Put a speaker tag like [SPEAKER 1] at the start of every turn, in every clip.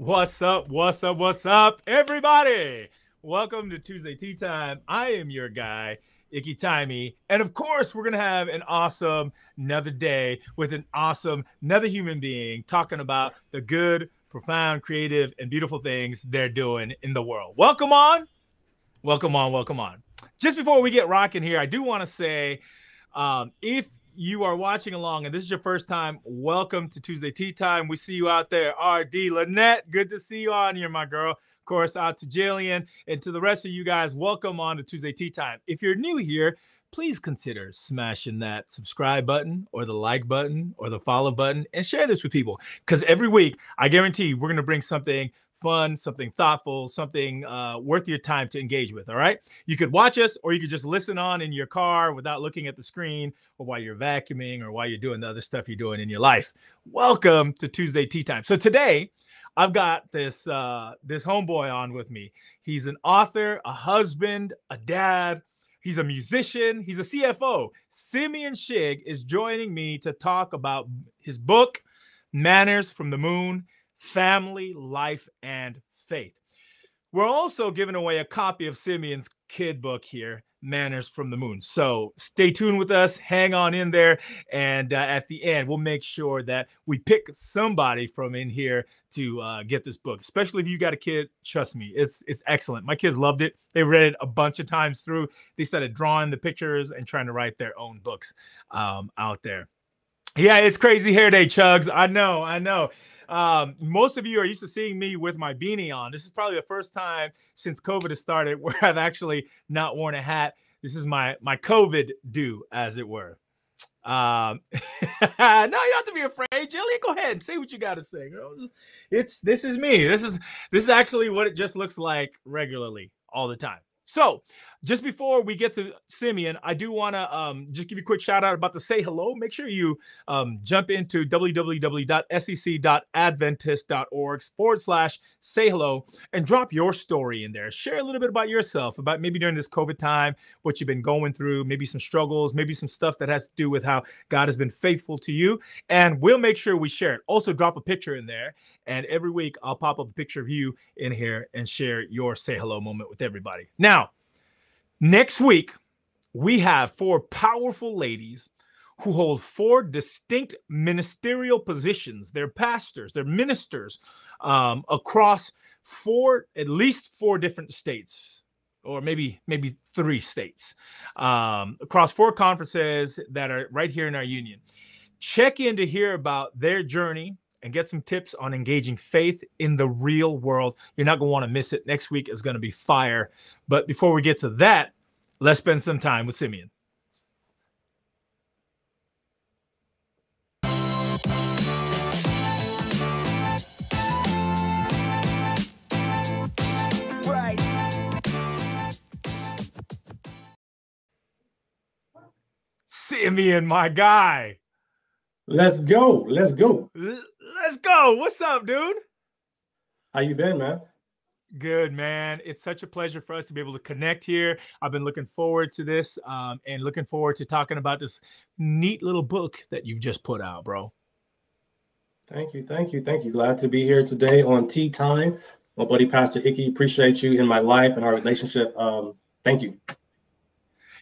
[SPEAKER 1] What's up? What's up? What's up, everybody? Welcome to Tuesday Tea Time. I am your guy, Icky Timey. And of course, we're going to have an awesome another day with an awesome another human being talking about the good, profound, creative, and beautiful things they're doing in the world. Welcome on. Welcome on. Welcome on. Just before we get rocking here, I do want to say um, if you are watching along and this is your first time, welcome to Tuesday Tea Time. We see you out there. RD Lynette, good to see you on here, my girl. Of course, out to Jillian and to the rest of you guys, welcome on to Tuesday Tea Time. If you're new here, please consider smashing that subscribe button or the like button or the follow button and share this with people. Because every week, I guarantee we're going to bring something fun, something thoughtful, something uh, worth your time to engage with. All right. You could watch us or you could just listen on in your car without looking at the screen or while you're vacuuming or while you're doing the other stuff you're doing in your life. Welcome to Tuesday Tea Time. So today, I've got this uh, this homeboy on with me. He's an author, a husband, a dad. He's a musician. He's a CFO. Simeon Shigg is joining me to talk about his book, Manners from the Moon family, life, and faith. We're also giving away a copy of Simeon's kid book here, Manners from the Moon. So stay tuned with us, hang on in there, and uh, at the end, we'll make sure that we pick somebody from in here to uh, get this book. Especially if you got a kid, trust me, it's it's excellent. My kids loved it. They read it a bunch of times through. They started drawing the pictures and trying to write their own books um, out there. Yeah, it's crazy hair day, Chugs. I know, I know. Um, most of you are used to seeing me with my beanie on. This is probably the first time since COVID has started where I've actually not worn a hat. This is my my COVID do, as it were. Um, no, you don't have to be afraid, Jillian. Go ahead and say what you got to say. It's this is me. This is this is actually what it just looks like regularly all the time. So, just before we get to Simeon, I do want to um, just give you a quick shout out about the say hello. Make sure you um, jump into www.sec.adventist.org forward slash say hello and drop your story in there. Share a little bit about yourself, about maybe during this COVID time, what you've been going through, maybe some struggles, maybe some stuff that has to do with how God has been faithful to you. And we'll make sure we share it. Also, drop a picture in there. And every week, I'll pop up a picture of you in here and share your say hello moment with everybody. Now, Next week, we have four powerful ladies who hold four distinct ministerial positions. They're pastors, they're ministers um, across four, at least four different states, or maybe maybe three states, um, across four conferences that are right here in our union. Check in to hear about their journey and get some tips on engaging faith in the real world. You're not going to want to miss it. Next week is going to be fire. But before we get to that, let's spend some time with Simeon. Simeon, my guy.
[SPEAKER 2] Let's go. Let's go.
[SPEAKER 1] Let's go. What's up, dude?
[SPEAKER 2] How you been, man?
[SPEAKER 1] Good, man. It's such a pleasure for us to be able to connect here. I've been looking forward to this um, and looking forward to talking about this neat little book that you've just put out, bro.
[SPEAKER 2] Thank you. Thank you. Thank you. Glad to be here today on Tea Time. My buddy, Pastor Icky, appreciate you in my life and our relationship. Um, thank you.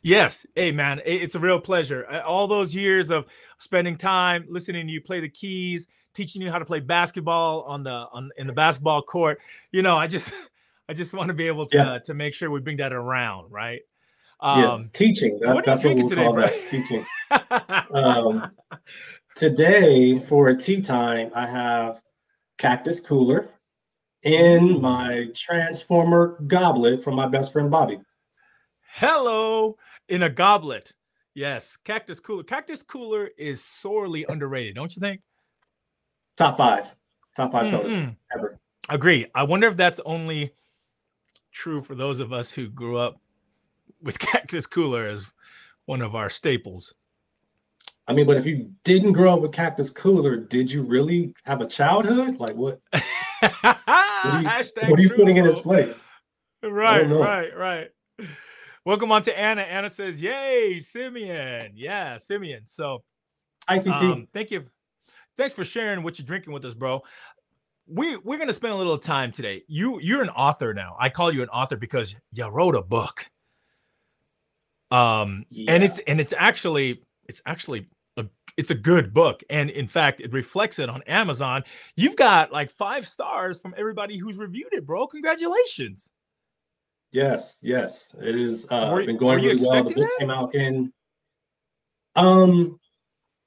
[SPEAKER 1] Yes. Hey, man, it's a real pleasure. All those years of spending time listening to you play the keys, teaching you how to play basketball on the on in the basketball court. You know, I just I just want to be able to yeah. uh, to make sure we bring that around, right?
[SPEAKER 2] Um, yeah, teaching. That, what that's what we'll today, call bro? that teaching. um, today for a tea time, I have cactus cooler in my transformer goblet from my best friend Bobby.
[SPEAKER 1] Hello, in a goblet. Yes, cactus cooler. Cactus cooler is sorely underrated, don't you think?
[SPEAKER 2] Top five, top 5 mm-hmm. sodas ever.
[SPEAKER 1] Agree. I wonder if that's only true for those of us who grew up with Cactus Cooler as one of our staples.
[SPEAKER 2] I mean, but if you didn't grow up with Cactus Cooler, did you really have a childhood? Like what? what are you, what are you putting in its place?
[SPEAKER 1] Right, right, right. Welcome on to Anna. Anna says, "Yay, Simeon! Yeah, Simeon." So,
[SPEAKER 2] ITT. Um,
[SPEAKER 1] thank you thanks for sharing what you're drinking with us, bro. we we're gonna spend a little time today. You you're an author now. I call you an author because you wrote a book. Um, yeah. and it's and it's actually it's actually a, it's a good book, and in fact, it reflects it on Amazon. You've got like five stars from everybody who's reviewed it, bro. Congratulations.
[SPEAKER 2] Yes, yes, it is. Uh, were, been going really well. The book that? came out in. Um,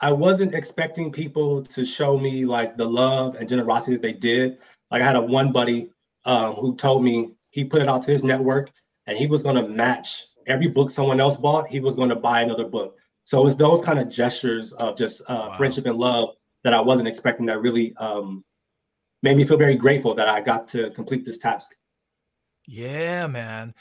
[SPEAKER 2] I wasn't expecting people to show me like the love and generosity that they did. Like I had a one buddy um, who told me he put it out to his network and he was going to match every book someone else bought. He was going to buy another book. So it's those kind of gestures of just uh, wow. friendship and love that I wasn't expecting. That really um, made me feel very grateful that I got to complete this task.
[SPEAKER 1] Yeah, man.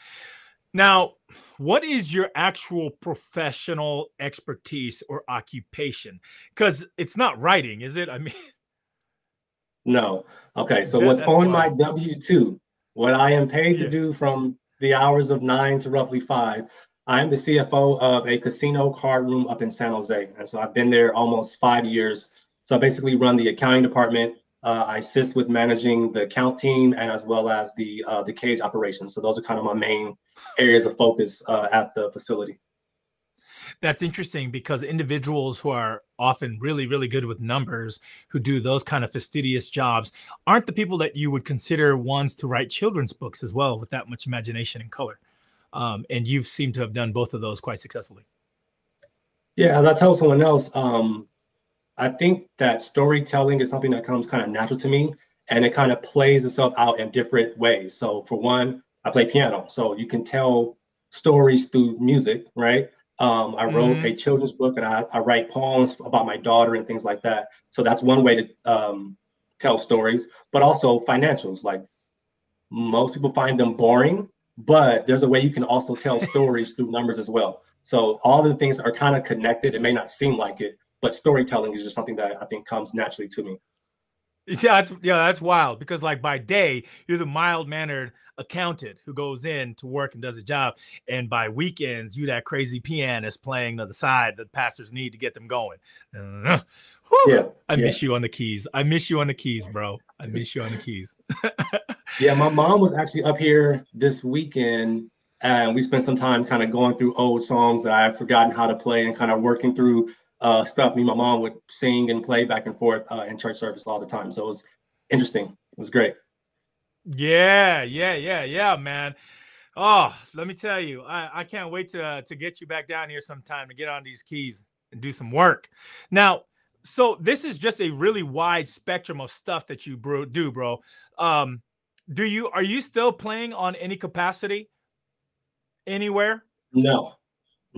[SPEAKER 1] Now, what is your actual professional expertise or occupation? Because it's not writing, is it? I mean,
[SPEAKER 2] no. Okay, so that, what's on my W two, what I am paid yeah. to do from the hours of nine to roughly five, I am the CFO of a casino card room up in San Jose, and so I've been there almost five years. So I basically run the accounting department. Uh, I assist with managing the count team and as well as the uh, the cage operations. So those are kind of my main areas of focus uh, at the facility.
[SPEAKER 1] That's interesting because individuals who are often really, really good with numbers, who do those kind of fastidious jobs, aren't the people that you would consider ones to write children's books as well with that much imagination and color. Um, and you've seemed to have done both of those quite successfully.
[SPEAKER 2] Yeah, as I tell someone else, um, I think that storytelling is something that comes kind of natural to me and it kind of plays itself out in different ways. So, for one, I play piano, so you can tell stories through music, right? Um, I wrote mm-hmm. a children's book and I, I, write poems about my daughter and things like that. So that's one way to um, tell stories, but also financials. Like most people find them boring, but there's a way you can also tell stories through numbers as well. So all the things are kind of connected. It may not seem like it, but storytelling is just something that I think comes naturally to me.
[SPEAKER 1] Yeah, that's yeah, that's wild because like by day you're the mild mannered accountant who goes in to work and does a job, and by weekends you that crazy pianist playing the side that pastors need to get them going. Uh, yeah, I yeah. miss you on the keys. I miss you on the keys, bro. I miss you on the keys.
[SPEAKER 2] yeah, my mom was actually up here this weekend, and we spent some time kind of going through old songs that I had forgotten how to play and kind of working through uh, stuff. Me and my mom would sing and play back and forth uh, in church service all the time. So it was interesting. It was great.
[SPEAKER 1] Yeah, yeah, yeah, yeah, man. Oh, let me tell you, I, I can't wait to uh, to get you back down here sometime to get on these keys and do some work. Now, so this is just a really wide spectrum of stuff that you bro, do, bro. Um, do you are you still playing on any capacity anywhere?
[SPEAKER 2] No,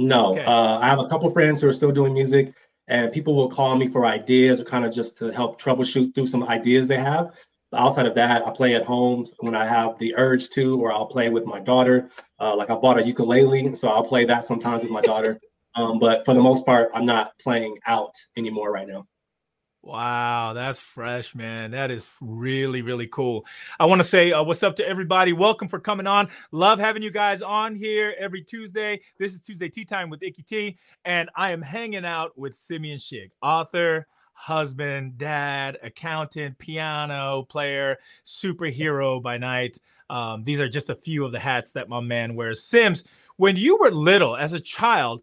[SPEAKER 2] no, okay. uh, I have a couple friends who are still doing music, and people will call me for ideas or kind of just to help troubleshoot through some ideas they have. But outside of that, I play at home when I have the urge to, or I'll play with my daughter. Uh, like I bought a ukulele, so I'll play that sometimes with my daughter. Um, but for the most part, I'm not playing out anymore right now.
[SPEAKER 1] Wow, that's fresh, man. That is really, really cool. I want to say uh, what's up to everybody. Welcome for coming on. Love having you guys on here every Tuesday. This is Tuesday Tea Time with Icky T, and I am hanging out with Simeon Shigg, author, husband, dad, accountant, piano player, superhero by night. Um, these are just a few of the hats that my man wears. Sims, when you were little as a child,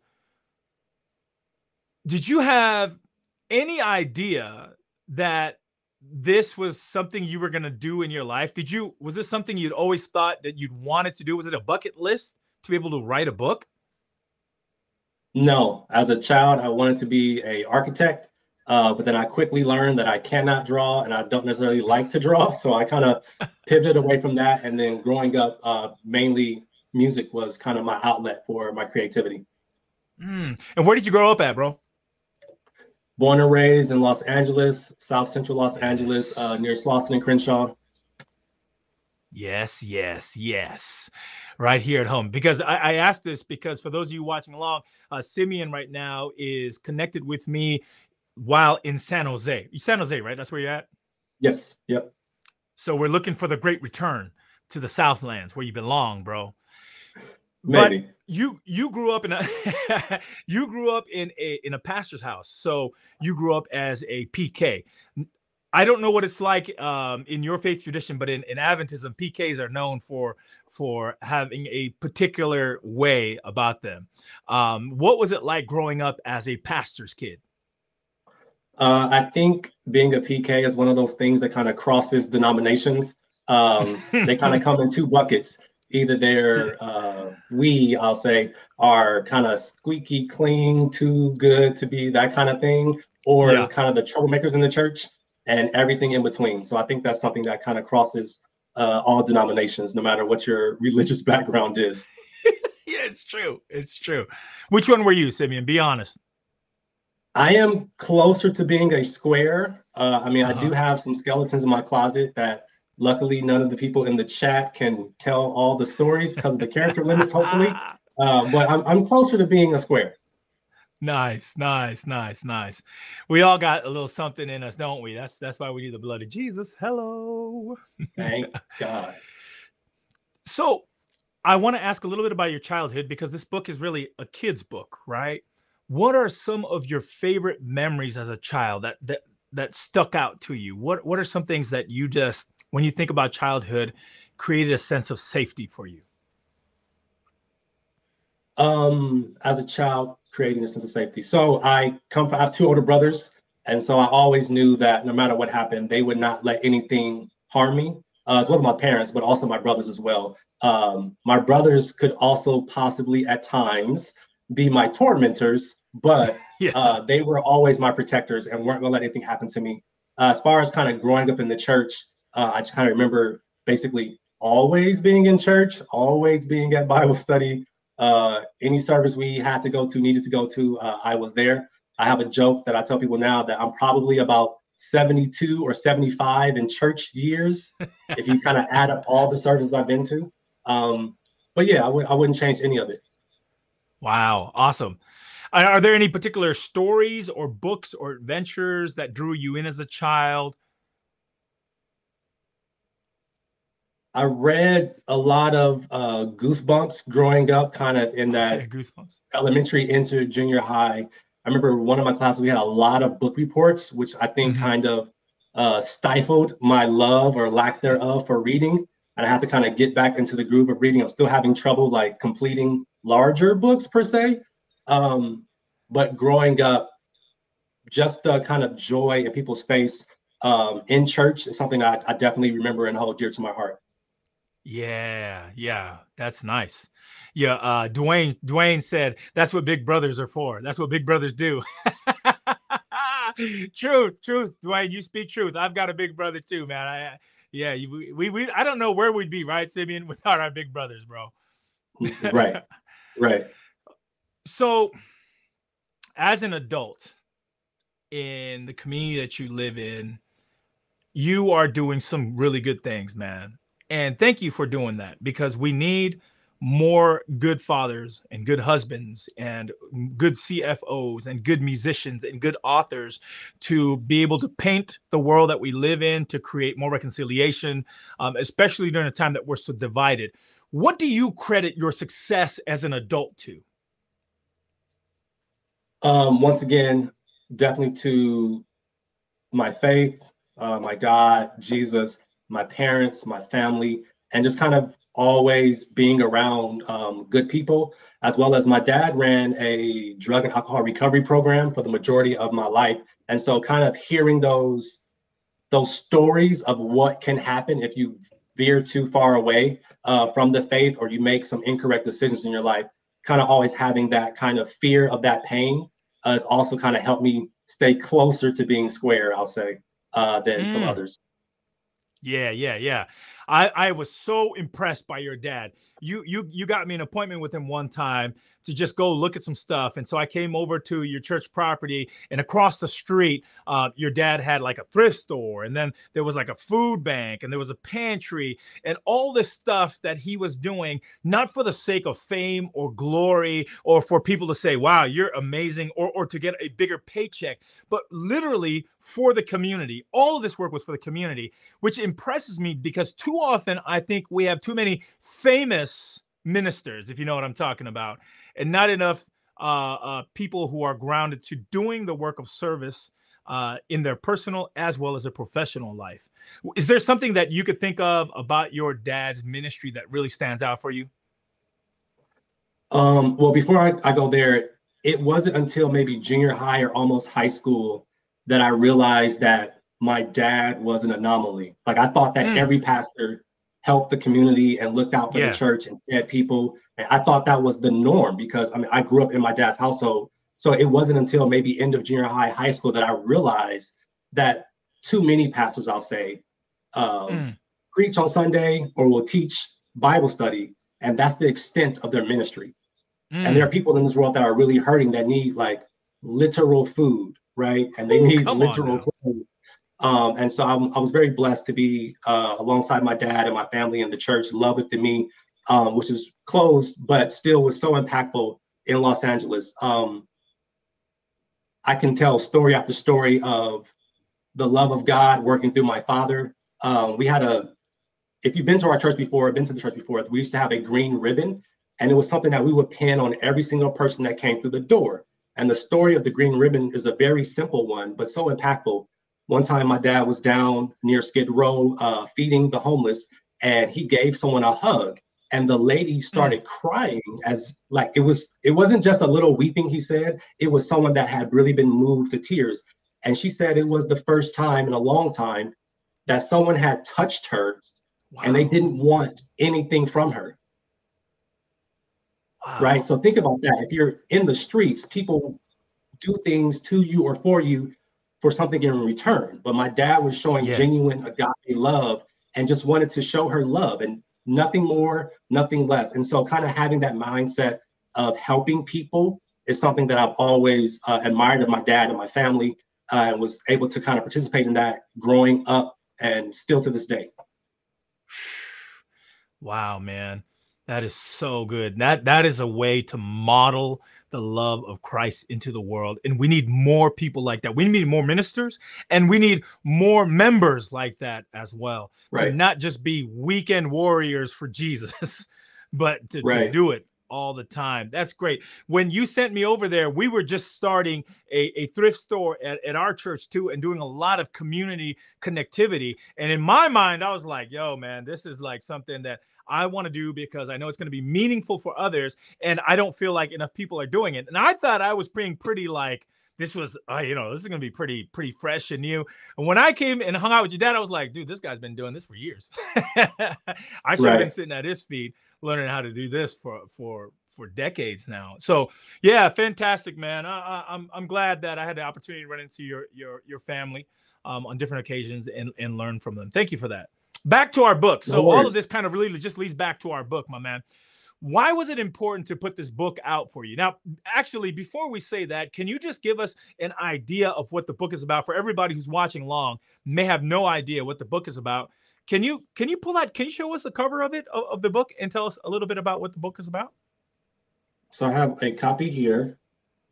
[SPEAKER 1] did you have any idea that this was something you were going to do in your life? Did you was this something you'd always thought that you'd wanted to do? Was it a bucket list to be able to write a book?
[SPEAKER 2] No, as a child, I wanted to be a architect, uh, but then I quickly learned that I cannot draw and I don't necessarily like to draw, so I kind of pivoted away from that. And then growing up, uh, mainly music was kind of my outlet for my creativity.
[SPEAKER 1] Mm. And where did you grow up at, bro?
[SPEAKER 2] Born and raised in Los Angeles, South Central Los Angeles, uh, near Slauson and Crenshaw.
[SPEAKER 1] Yes, yes, yes. Right here at home. Because I, I asked this because for those of you watching along, uh, Simeon right now is connected with me while in San Jose. San Jose, right? That's where you're at?
[SPEAKER 2] Yes. Yep.
[SPEAKER 1] So we're looking for the great return to the Southlands where you belong, bro.
[SPEAKER 2] Maybe.
[SPEAKER 1] But you you grew up in a you grew up in a in a pastor's house. So you grew up as a PK. I don't know what it's like um, in your faith tradition, but in, in Adventism, PKs are known for for having a particular way about them. Um, what was it like growing up as a pastor's kid?
[SPEAKER 2] Uh, I think being a PK is one of those things that kind of crosses denominations. Um, they kind of come in two buckets. Either they're uh, we, I'll say, are kind of squeaky clean, too good to be that kind of thing, or yeah. kind of the troublemakers in the church and everything in between. So I think that's something that kind of crosses uh, all denominations, no matter what your religious background is.
[SPEAKER 1] yeah, it's true. It's true. Which one were you, Simeon? Be honest.
[SPEAKER 2] I am closer to being a square. Uh, I mean, uh-huh. I do uh-huh. have some skeletons in my closet that luckily none of the people in the chat can tell all the stories because of the character limits, hopefully. Uh, but I'm, I'm closer to being a square.
[SPEAKER 1] Nice, nice, nice, nice. We all got a little something in us, don't we? That's that's why we need the blood of Jesus. Hello.
[SPEAKER 2] Thank God.
[SPEAKER 1] So I want to ask a little bit about your childhood because this book is really a kid's book, right? What are some of your favorite memories as a child that that that stuck out to you? What what are some things that you just when you think about childhood created a sense of safety for you?
[SPEAKER 2] Um, as a child, creating a sense of safety. So I come from I have two older brothers, and so I always knew that no matter what happened, they would not let anything harm me, uh, as well as my parents, but also my brothers as well. Um, my brothers could also possibly at times be my tormentors, but yeah. uh, they were always my protectors and weren't gonna let anything happen to me. Uh, as far as kind of growing up in the church, uh, I just kind of remember basically always being in church, always being at Bible study, uh, any service we had to go to, needed to go to, uh, I was there. I have a joke that I tell people now that I'm probably about 72 or 75 in church years, if you kind of add up all the services I've been to. Um, but yeah, I w- I wouldn't change any of it.
[SPEAKER 1] Wow, awesome. Are there any particular stories or books or adventures that drew you in as a child?
[SPEAKER 2] I read a lot of uh, Goosebumps growing up, kind of in that
[SPEAKER 1] Goosebumps
[SPEAKER 2] elementary into junior high. I remember one of my classes we had a lot of book reports, which I think mm-hmm. kind of uh, stifled my love or lack thereof for reading. And I had to kind of get back into the groove of reading. I'm still having trouble like completing larger books per se. Um, but growing up, just the kind of joy in people's face um, in church is something I, I definitely remember and hold dear to my heart.
[SPEAKER 1] Yeah, yeah, that's nice. Yeah, uh Dwayne Dwayne said that's what big brothers are for. That's what big brothers do. truth, truth, Dwayne, you speak truth. I've got a big brother too, man. I yeah, we, we we I don't know where we'd be, right, Simeon, without our big brothers, bro.
[SPEAKER 2] right. Right.
[SPEAKER 1] So as an adult in the community that you live in, you are doing some really good things, man. And thank you for doing that because we need more good fathers and good husbands and good CFOs and good musicians and good authors to be able to paint the world that we live in to create more reconciliation, um, especially during a time that we're so divided. What do you credit your success as an adult to?
[SPEAKER 2] Um, once again, definitely to my faith, uh, my God, Jesus, my parents, my family, and just kind of always being around um, good people, as well as my dad ran a drug and alcohol recovery program for the majority of my life. And so kind of hearing those those stories of what can happen if you veer too far away uh, from the faith or you make some incorrect decisions in your life, kind of always having that kind of fear of that pain uh, has also kind of helped me stay closer to being square, I'll say, uh, than mm. some others.
[SPEAKER 1] Yeah, yeah, yeah. I, I was so impressed by your dad. You you you got me an appointment with him one time to just go look at some stuff, and so I came over to your church property, and across the street, uh, your dad had like a thrift store, and then there was like a food bank, and there was a pantry, and all this stuff that he was doing, not for the sake of fame or glory or for people to say, "Wow, you're amazing," or or to get a bigger paycheck, but literally for the community. All of this work was for the community, which impresses me because too often I think we have too many famous ministers, if you know what I'm talking about, and not enough uh, uh, people who are grounded to doing the work of service uh, in their personal as well as a professional life. Is there something that you could think of about your dad's ministry that really stands out for you?
[SPEAKER 2] Um, well, before I, I go there, it wasn't until maybe junior high or almost high school that I realized that my dad was an anomaly. Like I thought that mm. every pastor helped the community and looked out for yeah. the church and fed people. And I thought that was the norm because I mean I grew up in my dad's household. So it wasn't until maybe end of junior high, high school that I realized that too many pastors, I'll say, um, mm. preach on Sunday or will teach Bible study, and that's the extent of their ministry. Mm. And there are people in this world that are really hurting that need like literal food, right? And they Ooh, need literal clothes. Um, and so I'm, i was very blessed to be uh, alongside my dad and my family in the church, Love It to Me, um, which is closed, but still was so impactful in Los Angeles. Um, I can tell story after story of the love of God working through my father. Um, we had a, if you've been to our church before, been to the church before, we used to have a green ribbon, and it was something that we would pin on every single person that came through the door. And the story of the green ribbon is a very simple one, but so impactful. One time, my dad was down near Skid Row uh, feeding the homeless, and he gave someone a hug. And the lady started mm. crying as like it was. It wasn't just a little weeping. He said it was someone that had really been moved to tears. And she said it was the first time in a long time that someone had touched her, wow. and they didn't want anything from her. Wow. Right. So think about that. If you're in the streets, people do things to you or for you for something in return. But my dad was showing yeah. genuine agape love and just wanted to show her love and nothing more, nothing less. And so, kind of having that mindset of helping people is something that I've always uh, admired of my dad and my family, uh, and was able to kind of participate in that growing up and still to this day.
[SPEAKER 1] Wow, man. That is so good. That that is a way to model the love of Christ into the world. And we need more people like that. We need more ministers and we need more members like that as well. Right. To not just be weekend warriors for Jesus, but to, right. to do it all the time. That's great. When you sent me over there, we were just starting a, a thrift store at, at our church too and doing a lot of community connectivity. And in my mind, I was like, yo, man, this is like something that I want to do because I know it's going to be meaningful for others. And I don't feel like enough people are doing it. And I thought I was being pretty like, this was, uh, you know, this is going to be pretty, pretty fresh and new. And when I came and hung out with your dad, I was like, dude, this guy's been doing this for years. I should right. have been sitting at his feet learning how to do this for, for, for decades now. So yeah, fantastic, man. I, am I'm, I'm glad that I had the opportunity to run into your, your, your family um, on different occasions and, and learn from them. Thank you for that back to our book. So no all of this kind of really just leads back to our book, my man. Why was it important to put this book out for you? Now, actually, before we say that, can you just give us an idea of what the book is about for everybody who's watching long may have no idea what the book is about? Can you can you pull out? Can you show us the cover of it of, of the book and tell us a little bit about what the book is about?
[SPEAKER 2] So I have a copy here.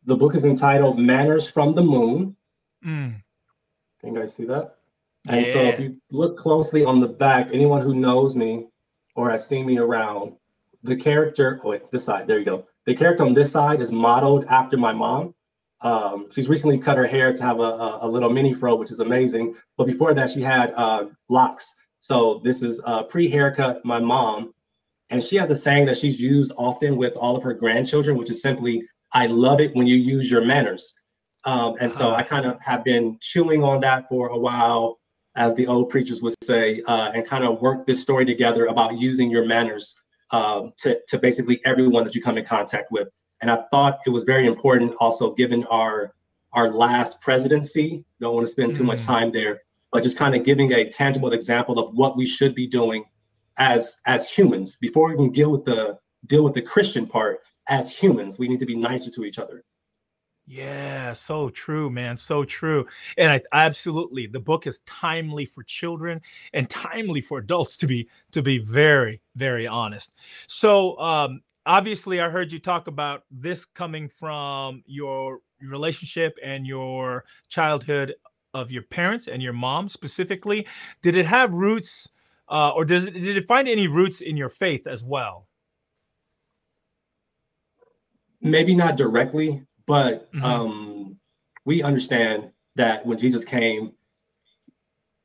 [SPEAKER 2] The book is entitled "Manners from the Moon." Mm. Can you guys see that? And yeah. so if you look closely on the back, anyone who knows me or has seen me around, the character, oh wait, this side, there you go. The character on this side is modeled after my mom. Um, she's recently cut her hair to have a, a, a, little mini fro, which is amazing. But before that, she had uh, locks. So this is a pre-haircut, my mom. And she has a saying that she's used often with all of her grandchildren, which is simply, I love it when you use your manners. Um, and so uh-huh. I kind of have been chewing on that for a while as the old preachers would say, uh, and kind of work this story together about using your manners um, to, to basically everyone that you come in contact with. And I thought it was very important also given our our last presidency, don't want to spend too mm. much time there, but just kind of giving a tangible example of what we should be doing as as humans before we even deal with the deal with the Christian part as humans, we need to be nicer to each other.
[SPEAKER 1] Yeah, so true, man. So true. And I absolutely the book is timely for children and timely for adults to be to be very, very honest. So um obviously I heard you talk about this coming from your relationship and your childhood of your parents and your mom specifically. Did it have roots uh, or does it did it find any roots in your faith as well?
[SPEAKER 2] Maybe not directly, but mm-hmm. um, we understand that when Jesus came,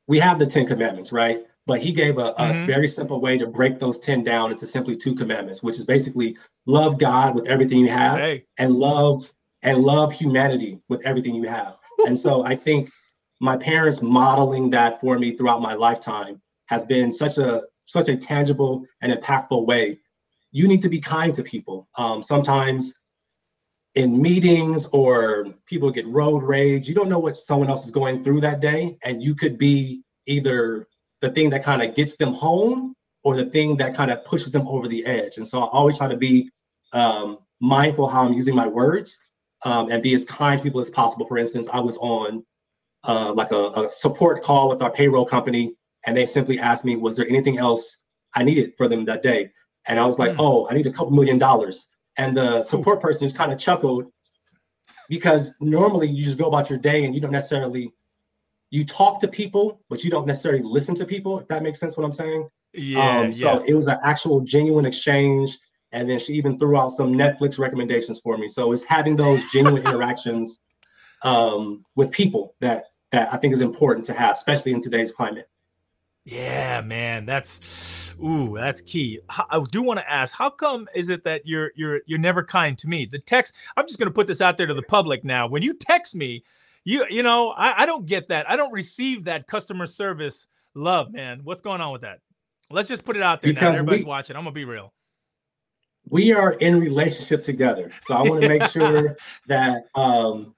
[SPEAKER 2] we have the Ten Commandments, right? But he gave a, a mm-hmm. very simple way to break those 10 down into simply two commandments, which is basically love God with everything you have hey. and love and love humanity with everything you have. and so I think my parents modeling that for me throughout my lifetime has been such a such a tangible and impactful way. You need to be kind to people. Um, sometimes in meetings or people get road rage, you don't know what someone else is going through that day, and you could be either the thing that kind of gets them home or the thing that kind of pushes them over the edge. And so I always try to be um, mindful how I'm using my words um, and be as kind to people as possible. For instance, I was on uh, like a, a, support call with our payroll company, and they simply asked me, "Was there anything else I needed for them that day?" And I was like, mm. "Oh, I need a couple million dollars." And the support person just kind of chuckled because normally you just go about your day and you don't necessarily you talk to people, but you don't necessarily listen to people. If that makes sense, what I'm saying. Yeah. Um, so yeah. it was an actual genuine exchange, and then she even threw out some Netflix recommendations for me. So it's having those genuine interactions um, with people that that I think is important to have, especially in today's climate.
[SPEAKER 1] Yeah, man, that's ooh, that's key. I do want to ask, how come is it that you're you're you're never kind to me? The text, I'm just gonna put this out there to the public now. When you text me, you you know I, I don't get that i don't receive that customer service love man what's going on with that let's just put it out there because now. everybody's we, watching i'm gonna be real
[SPEAKER 2] we are in relationship together so i want to make sure that um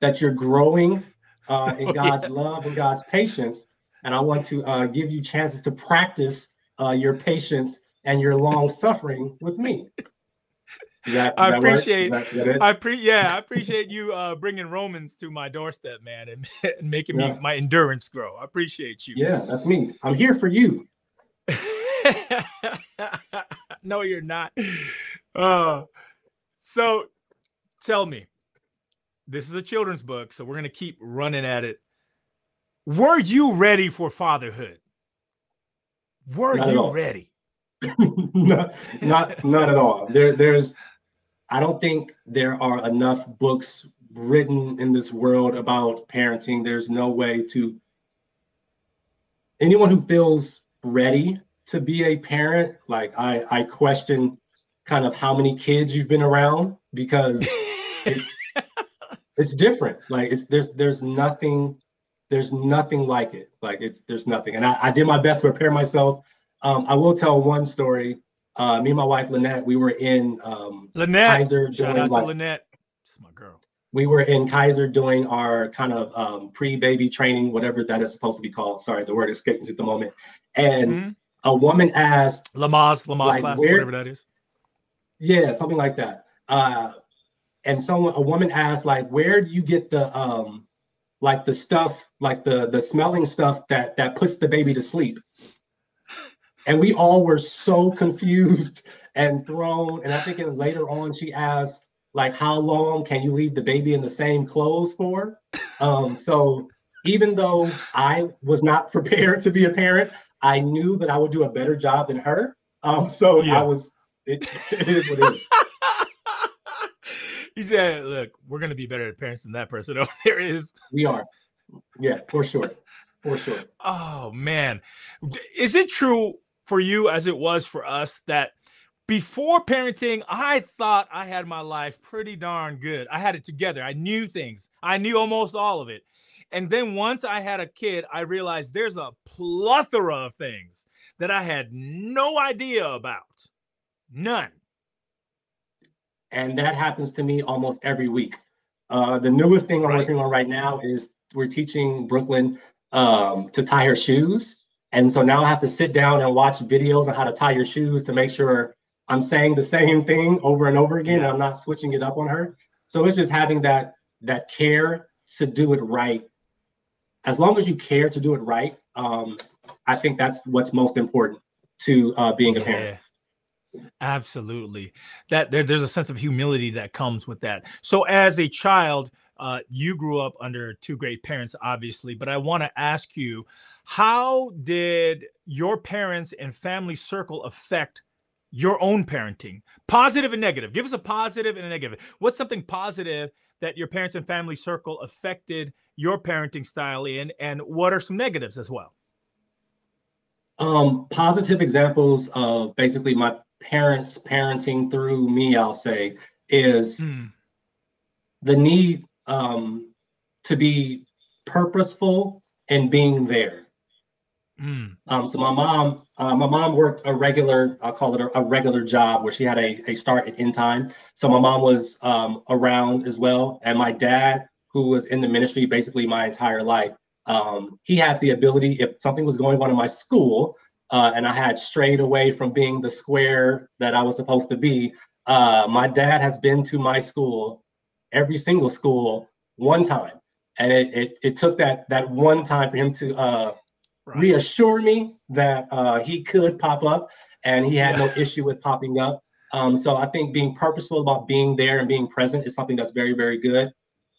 [SPEAKER 2] that you're growing uh in oh, god's yeah. love and god's patience and i want to uh give you chances to practice uh your patience and your long suffering with me
[SPEAKER 1] that, I appreciate. That, that I pre yeah, I appreciate you uh, bringing Romans to my doorstep, man, and, and making yeah. me my endurance grow. I appreciate you.
[SPEAKER 2] Yeah, that's me. I'm here for you.
[SPEAKER 1] no, you're not. Uh, so, tell me, this is a children's book, so we're gonna keep running at it. Were you ready for fatherhood? Were not you ready?
[SPEAKER 2] not, not, not at all. There, there's I don't think there are enough books written in this world about parenting. There's no way to anyone who feels ready to be a parent, like I I question kind of how many kids you've been around because it's it's different. Like it's there's there's nothing there's nothing like it. Like it's there's nothing. And I, I did my best to prepare myself. Um, I will tell one story uh, me and my wife Lynette, we were in um,
[SPEAKER 1] Lynette. Kaiser. Shout out like, to Lynette. She's my girl.
[SPEAKER 2] We were in Kaiser doing our kind of um, pre-baby training, whatever that is supposed to be called. Sorry, the word escapes at the moment. And mm-hmm. a woman asked
[SPEAKER 1] Lamaze, Lamaze like, class, where, whatever that is.
[SPEAKER 2] Yeah, something like that. Uh, and someone, a woman asked, like, where do you get the um, like the stuff, like the the smelling stuff that that puts the baby to sleep? And we all were so confused and thrown. And I think later on she asked, like, how long can you leave the baby in the same clothes for? Um, so even though I was not prepared to be a parent, I knew that I would do a better job than her. Um, so yeah. I was, it, it is what it is.
[SPEAKER 1] he said, look, we're going to be better parents than that person over there is.
[SPEAKER 2] We are. Yeah, for sure. For sure.
[SPEAKER 1] Oh, man. Is it true for you as it was for us that before parenting, I thought I had my life pretty darn good. I had it together. I knew things. I knew almost all of it. And then once I had a kid, I realized there's a plethora of things that I had no idea about. None.
[SPEAKER 2] And that happens to me almost every week. Uh, the newest thing I'm right. working on right now is we're teaching Brooklyn um, to tie her shoes and so now I have to sit down and watch videos on how to tie your shoes to make sure I'm saying the same thing over and over again. And I'm not switching it up on her. So it's just having that that care to do it right. As long as you care to do it right, um, I think that's what's most important to uh, being a yeah. parent.
[SPEAKER 1] Absolutely. That there, there's a sense of humility that comes with that. So as a child, uh, you grew up under two great parents, obviously, but I want to ask you, how did your parents and family circle affect your own parenting, positive and negative? Give us a positive and a negative. What's something positive that your parents and family circle affected your parenting style in, and what are some negatives as well?
[SPEAKER 2] Um, positive examples of basically my parents parenting through me, I'll say, is mm. the need um, to be purposeful and being there. Mm. Um, so my mom, uh, my mom worked a regular, I'll call it a, a, regular job where she had a, a start and end time. So my mom was um, around as well, and my dad, who was in the ministry basically my entire life, um, he had the ability if something was going on in my school uh, and I had strayed away from being the square that I was supposed to be. Uh, my dad has been to my school, every single school, one time and it, it, it took that that one time for him to uh, right. reassure me that uh, he could pop up and he had yeah. no issue with popping up. Um, so I think being purposeful about being there and being present is something that's very very good.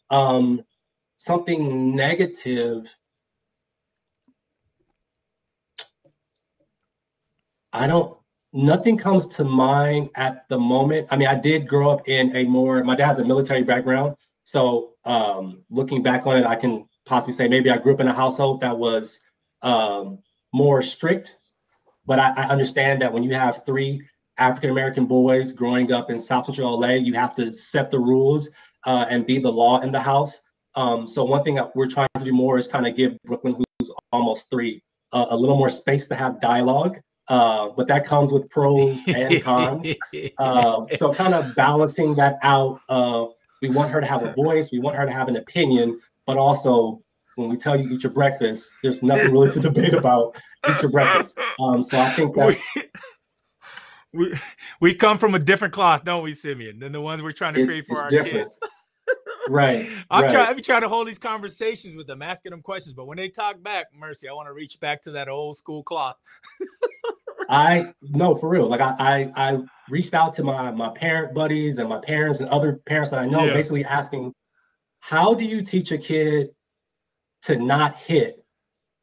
[SPEAKER 2] Um, something negative. I don't nothing comes to mind at the moment. I mean, I did grow up in a more my dad has a military background, so um, looking back on it, I can possibly say maybe I grew up in a household that was um, more strict, but I, I, understand that when you have three African American boys growing up in South Central LA, you have to set the rules uh, and be the law in the house. Um, so one thing that we're trying to do more is kind of give Brooklyn, who's almost three, uh, a little more space to have dialogue. Uh, but that comes with pros and cons. Uh, so kind of balancing that out of we want her to have a voice. We want her to have an opinion, but also when we tell you eat your breakfast, there's nothing really to debate about. Eat your breakfast. Um, so I think that's.
[SPEAKER 1] We, we come from a different cloth, don't we, Simeon, than the ones we're trying to it's, create for our different. kids.
[SPEAKER 2] Right.
[SPEAKER 1] I'm
[SPEAKER 2] right.
[SPEAKER 1] trying. I'm trying to hold these conversations with them, asking them questions. But when they talk back, mercy, I want to reach back to that old school cloth.
[SPEAKER 2] I no, for real. Like I, I, I reached out to my my parent buddies and my parents and other parents that I know, yeah. basically asking, how do you teach a kid to not hit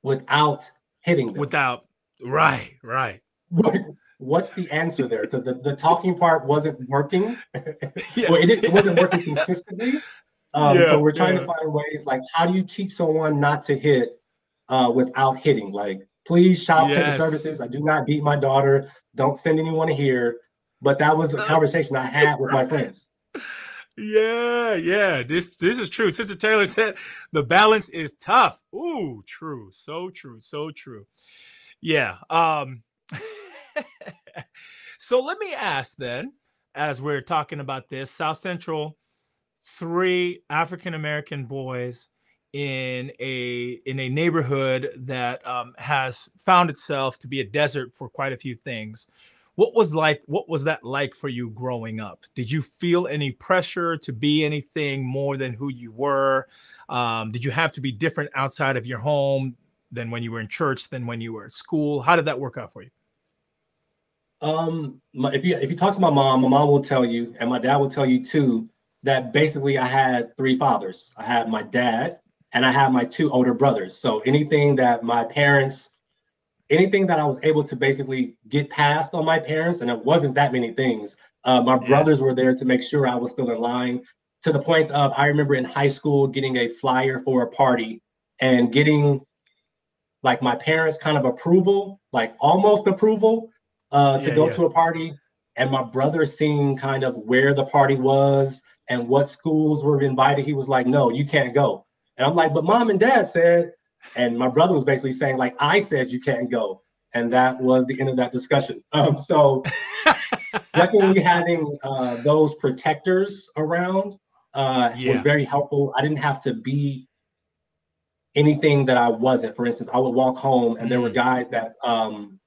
[SPEAKER 2] without hitting them?
[SPEAKER 1] Without right, right.
[SPEAKER 2] what's the answer there? Because the, the talking part wasn't working. yeah. well, it, it wasn't working consistently. Um, yeah, so we're trying yeah. to find ways like how do you teach someone not to hit uh, without hitting? Like Please, child yes. protective services. I do not beat my daughter. Don't send anyone here. But that was a conversation I had with my friends.
[SPEAKER 1] Yeah, yeah. This this is true. Sister Taylor said the balance is tough. Ooh, true. So true. So true. Yeah. Um so let me ask then, as we're talking about this, South Central, three African American boys in a in a neighborhood that um, has found itself to be a desert for quite a few things. What was like? What was that like for you growing up? Did you feel any pressure to be anything more than who you were? Um, did you have to be different outside of your home than when you were in church, than when you were at school? How did that work out for you?
[SPEAKER 2] Um, my, if you if you talk to my mom, my mom will tell you, and my dad will tell you too, that basically I had three fathers. I had my dad, and I had my two older brothers. So anything that my parents, anything that I was able to basically get past on my parents, and it wasn't that many things. Uh, my yeah. brothers were there to make sure I was still in line. To the point of, I remember in high school getting a flyer for a party and getting like my parents' kind of approval, like almost approval, uh, to yeah, go yeah. to a party. And my brother seeing kind of where the party was and what schools were invited. He was like, "No, you can't go." And I'm like, but mom and dad said, and my brother was basically saying, like, I said you can't go. And that was the end of that discussion. Um, so definitely having uh, those protectors around uh, yeah. was very helpful. I didn't have to be anything that I wasn't. For instance, I would walk home and there were mm. guys that um,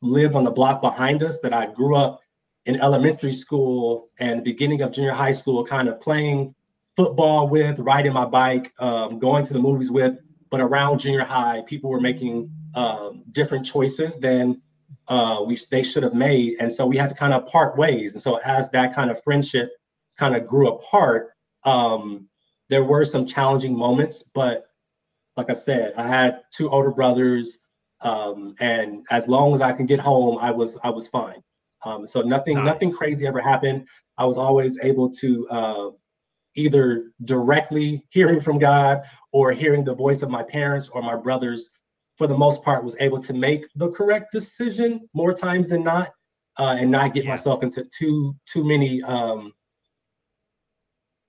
[SPEAKER 2] lived on the block behind us that I grew up in elementary school and the beginning of junior high school, kind of playing football with, riding my bike, um, going to the movies with. But around junior high, people were making um, different choices than uh, we they should have made, and so we had to kind of part ways. And so as that kind of friendship kind of grew apart, um, there were some challenging moments. But like I said, I had two older brothers, um, and as long as I can get home, I was I was fine. Um, so nothing nice. nothing crazy ever happened. I was always able to uh, either directly hearing from God or hearing the voice of my parents or my brothers, for the most part, was able to make the correct decision more times than not, uh, and not get yeah. myself into too too many um,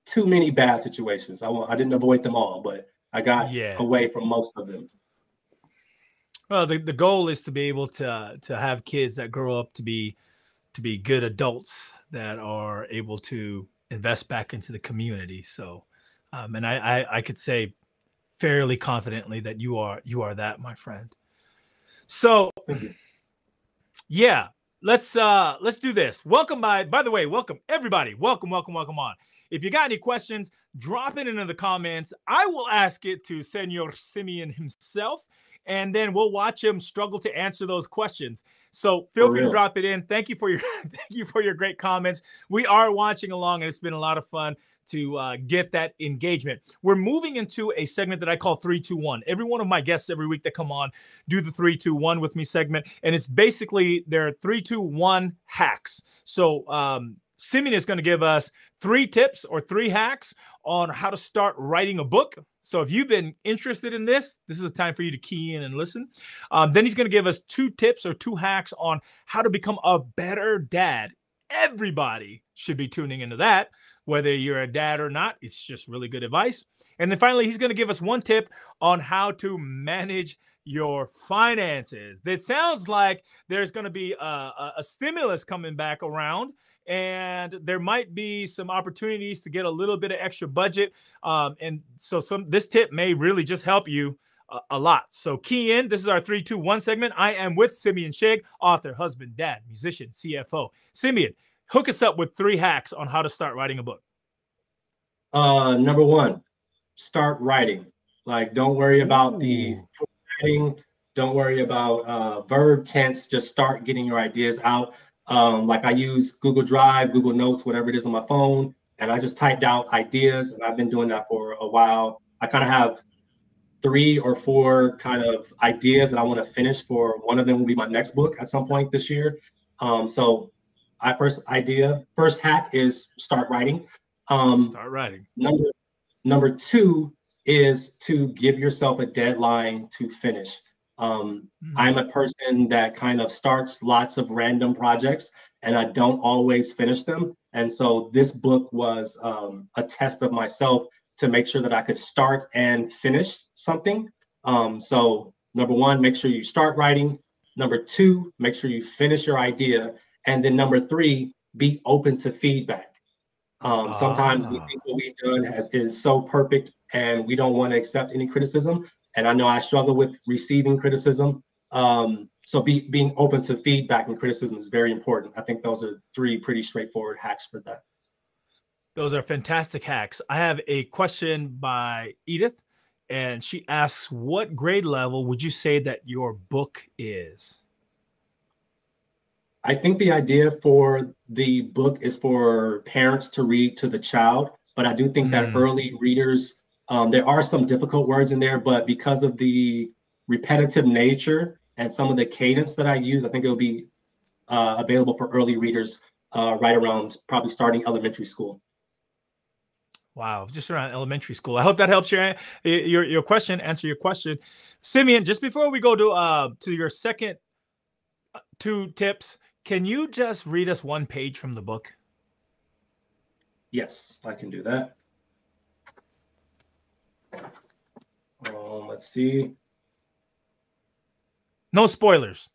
[SPEAKER 2] too many bad situations. I I didn't avoid them all, but I got yeah. away from most of them.
[SPEAKER 1] Well, the, the goal is to be able to to have kids that grow up to be to be good adults that are able to invest back into the community. So, um, and I, I, I could say fairly confidently that you are you are that, my friend. So, yeah, let's uh let's do this. Welcome by by the way, welcome everybody. Welcome, welcome, welcome on. If you got any questions, drop it into the comments. I will ask it to Senor Simeon himself and then we'll watch him struggle to answer those questions. So feel free to drop it in. Thank you for your thank you for your great comments. We are watching along, and it's been a lot of fun to uh, get that engagement. We're moving into a segment that I call three, two, one. Every one of my guests every week that come on do the three, two, one with me segment, and it's basically their three, two, one hacks. So um, Simeon is going to give us three tips or three hacks on how to start writing a book. So if you've been interested in this, this is a time for you to key in and listen. Um, then he's going to give us two tips or two hacks on how to become a better dad. Everybody should be tuning into that, whether you're a dad or not. It's just really good advice. And then finally, he's going to give us one tip on how to manage your finances. It sounds like there's going to be a, a, a, stimulus coming back around, and there might be some opportunities to get a little bit of extra budget. Um, and so, some this tip may really just help you a, a, lot. So, key in. This is our three, two, one segment. I am with Simeon Shigg, author, husband, dad, musician, CFO. Simeon, hook us up with three hacks on how to start writing a book.
[SPEAKER 2] Uh, number one, start writing. Like, don't worry about Ooh. the writing. Don't worry about uh, verb tense. Just start getting your ideas out. Um, like I use Google Drive, Google Notes, whatever it is on my phone, and I just typed out ideas, and I've been doing that for a while. I kind of have three or four kind of ideas that I want to finish for. One of them will be my next book at some point this year. Um, so, my first idea, first hack is start writing.
[SPEAKER 1] Um, start writing.
[SPEAKER 2] Number number two is to give yourself a deadline to finish. Um, mm-hmm. I'm a person that kind of starts lots of random projects and I don't always finish them. And so this book was um, a test of myself to make sure that I could start and finish something. Um, so, number one, make sure you start writing. Number two, make sure you finish your idea. And then number three, be open to feedback. Um, sometimes we ah. think what we've done has is so perfect and we don't want to accept any criticism and I know I struggle with receiving criticism. Um, so be, being open to feedback and criticism is very important. I think those are three pretty straightforward hacks for that.
[SPEAKER 1] Those are fantastic hacks. I have a question by Edith, and she asks, "What grade level would you say that your book is?"
[SPEAKER 2] I think the idea for the book is for parents to read to the child, but I do think mm. that early readers um, there are some difficult words in there, but because of the repetitive nature and some of the cadence that I use, I think it'll be uh, available for early readers uh, right around probably starting elementary school.
[SPEAKER 1] Wow, just around elementary school. I hope that helps your your your question, answer your question, Simeon. Just before we go to uh to your second uh, two tips, can you just read us one page from the book?
[SPEAKER 2] Yes, I can do that. Um, let's see.
[SPEAKER 1] No spoilers.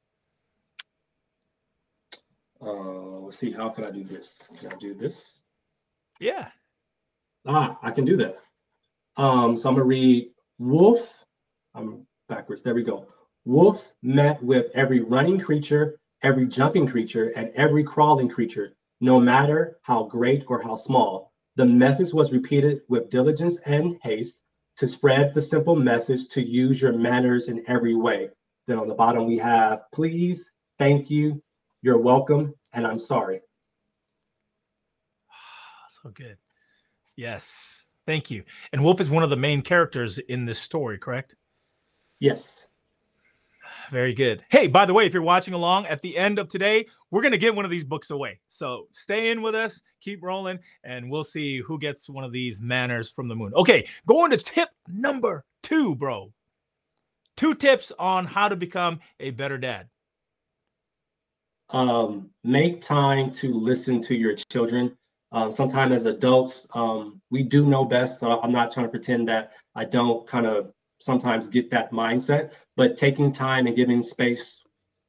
[SPEAKER 2] Uh, let's see. How can I do this? Can I do this?
[SPEAKER 1] Yeah.
[SPEAKER 2] Ah, I can do that. Um, so I'm gonna read Wolf. I'm backwards. There we go. Wolf met with every running creature, every jumping creature, and every crawling creature, no matter how great or how small. The message was repeated with diligence and haste to spread the simple message to use your manners in every way. Then on the bottom, we have please, thank you, you're welcome, and I'm sorry.
[SPEAKER 1] so good. Yes. Thank you. And Wolf is one of the main characters in this story, correct?
[SPEAKER 2] Yes.
[SPEAKER 1] Very good. Hey, by the way, if you're watching along at the end of today, we're going to give one of these books away. So stay in with us, keep rolling, and we'll see who gets one of these manners from the moon. Okay, going to tip number two, bro. Two tips on how to become a better dad.
[SPEAKER 2] Um, make time to listen to your children. Uh, sometimes as adults, um, we do know best. So I'm not trying to pretend that I don't kind of sometimes get that mindset, but taking time and giving space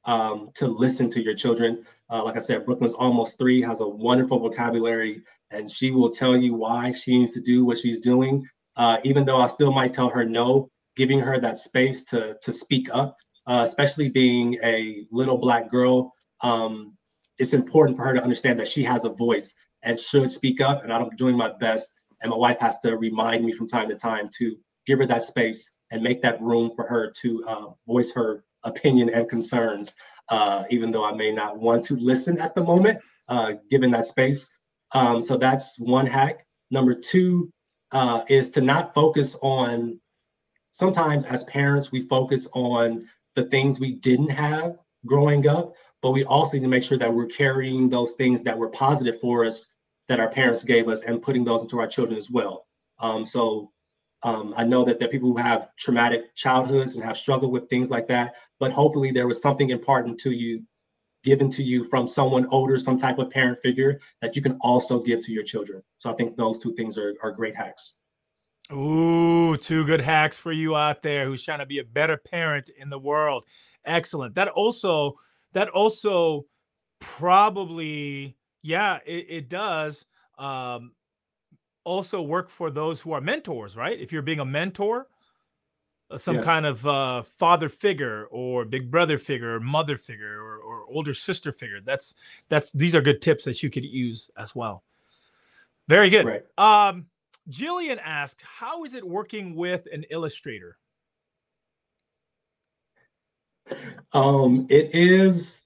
[SPEAKER 2] um, to listen to your children. Uh, like I said, Brooklyn's almost three, has a wonderful vocabulary, and she will tell you why she needs to do what she's doing. Uh, even though I still might tell her no, giving her that space to to speak up, uh, especially being a little black girl, um, it's important for her to understand that she has a voice and should speak up. And I'm doing my best, and my wife has to remind me from time to time to give her that space and make that room for her to uh, voice her opinion and concerns, uh, even though I may not want to listen at the moment, uh, given that space. Um, so that's one hack. Number two uh, is to not focus on, sometimes as parents, we focus on the things we didn't have growing up, but we also need to make sure that we're carrying those things that were positive for us that our parents gave us and putting those into our children as well. Um, so um, I know that there are people who have traumatic childhoods and have struggled with things like that, but hopefully there was something important to you given to you from someone older, some type of parent figure that you can also give to your children. So I think those two things are, are great hacks.
[SPEAKER 1] Ooh, two good hacks for you out there who's trying to be a better parent in the world. Excellent. That also, that also probably, yeah, it, it does. Um, also work for those who are mentors, right? If you're being a mentor, uh, some yes. kind of uh, father figure or big brother figure or mother figure or, or, older sister figure. That's that's these are good tips that you could use as well. Very good. Right. Um, Jillian asked, "How is it working with an illustrator?"
[SPEAKER 2] Um, it is.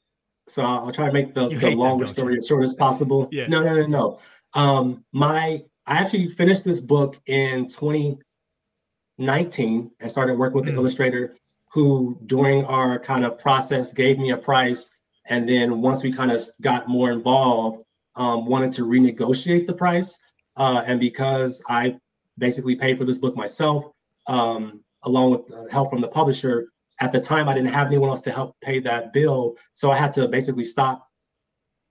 [SPEAKER 2] So I'll try to make the, the longer story as short as possible. Yeah. No, no, no, no. Um, my I actually finished this book in 2019 and started working with mm. the illustrator who, during our kind of process, gave me a price. And then once we kind of got more involved, um, wanted to renegotiate the price. Uh, and because I basically paid for this book myself, um, along with help from the publisher, at the time I didn't have anyone else to help pay that bill. So I had to basically stop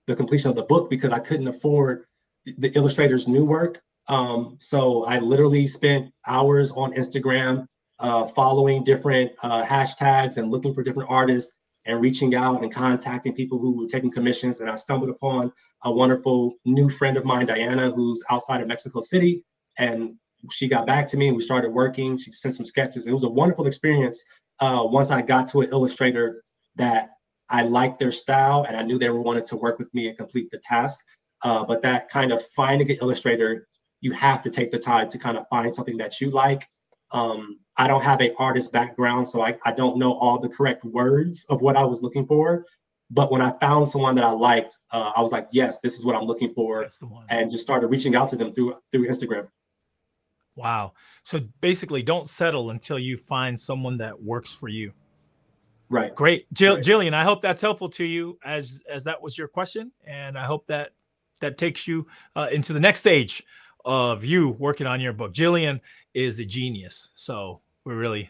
[SPEAKER 2] the completion of the book because I couldn't afford the illustrator's new work. Um, so I literally spent hours on Instagram uh, following different uh, hashtags and looking for different artists and reaching out and contacting people who were taking commissions. And I stumbled upon a wonderful new friend of mine, Diana, who's outside of Mexico City. And she got back to me and we started working. She sent some sketches. It was a wonderful experience uh, once I got to an illustrator that I liked their style and I knew they were wanted to work with me and complete the task. Uh, but that kind of finding an illustrator, you have to take the time to kind of find something that you like. Um, I don't have a artist background, so I, I don't know all the correct words of what I was looking for. But when I found someone that I liked, uh, I was like, yes, this is what I'm looking for, and just started reaching out to them through through Instagram.
[SPEAKER 1] Wow. So basically, don't settle until you find someone that works for you.
[SPEAKER 2] Right.
[SPEAKER 1] Great, Jill, right. Jillian. I hope that's helpful to you, as as that was your question, and I hope that that takes you uh, into the next stage of you working on your book. Jillian is a genius, so we're really,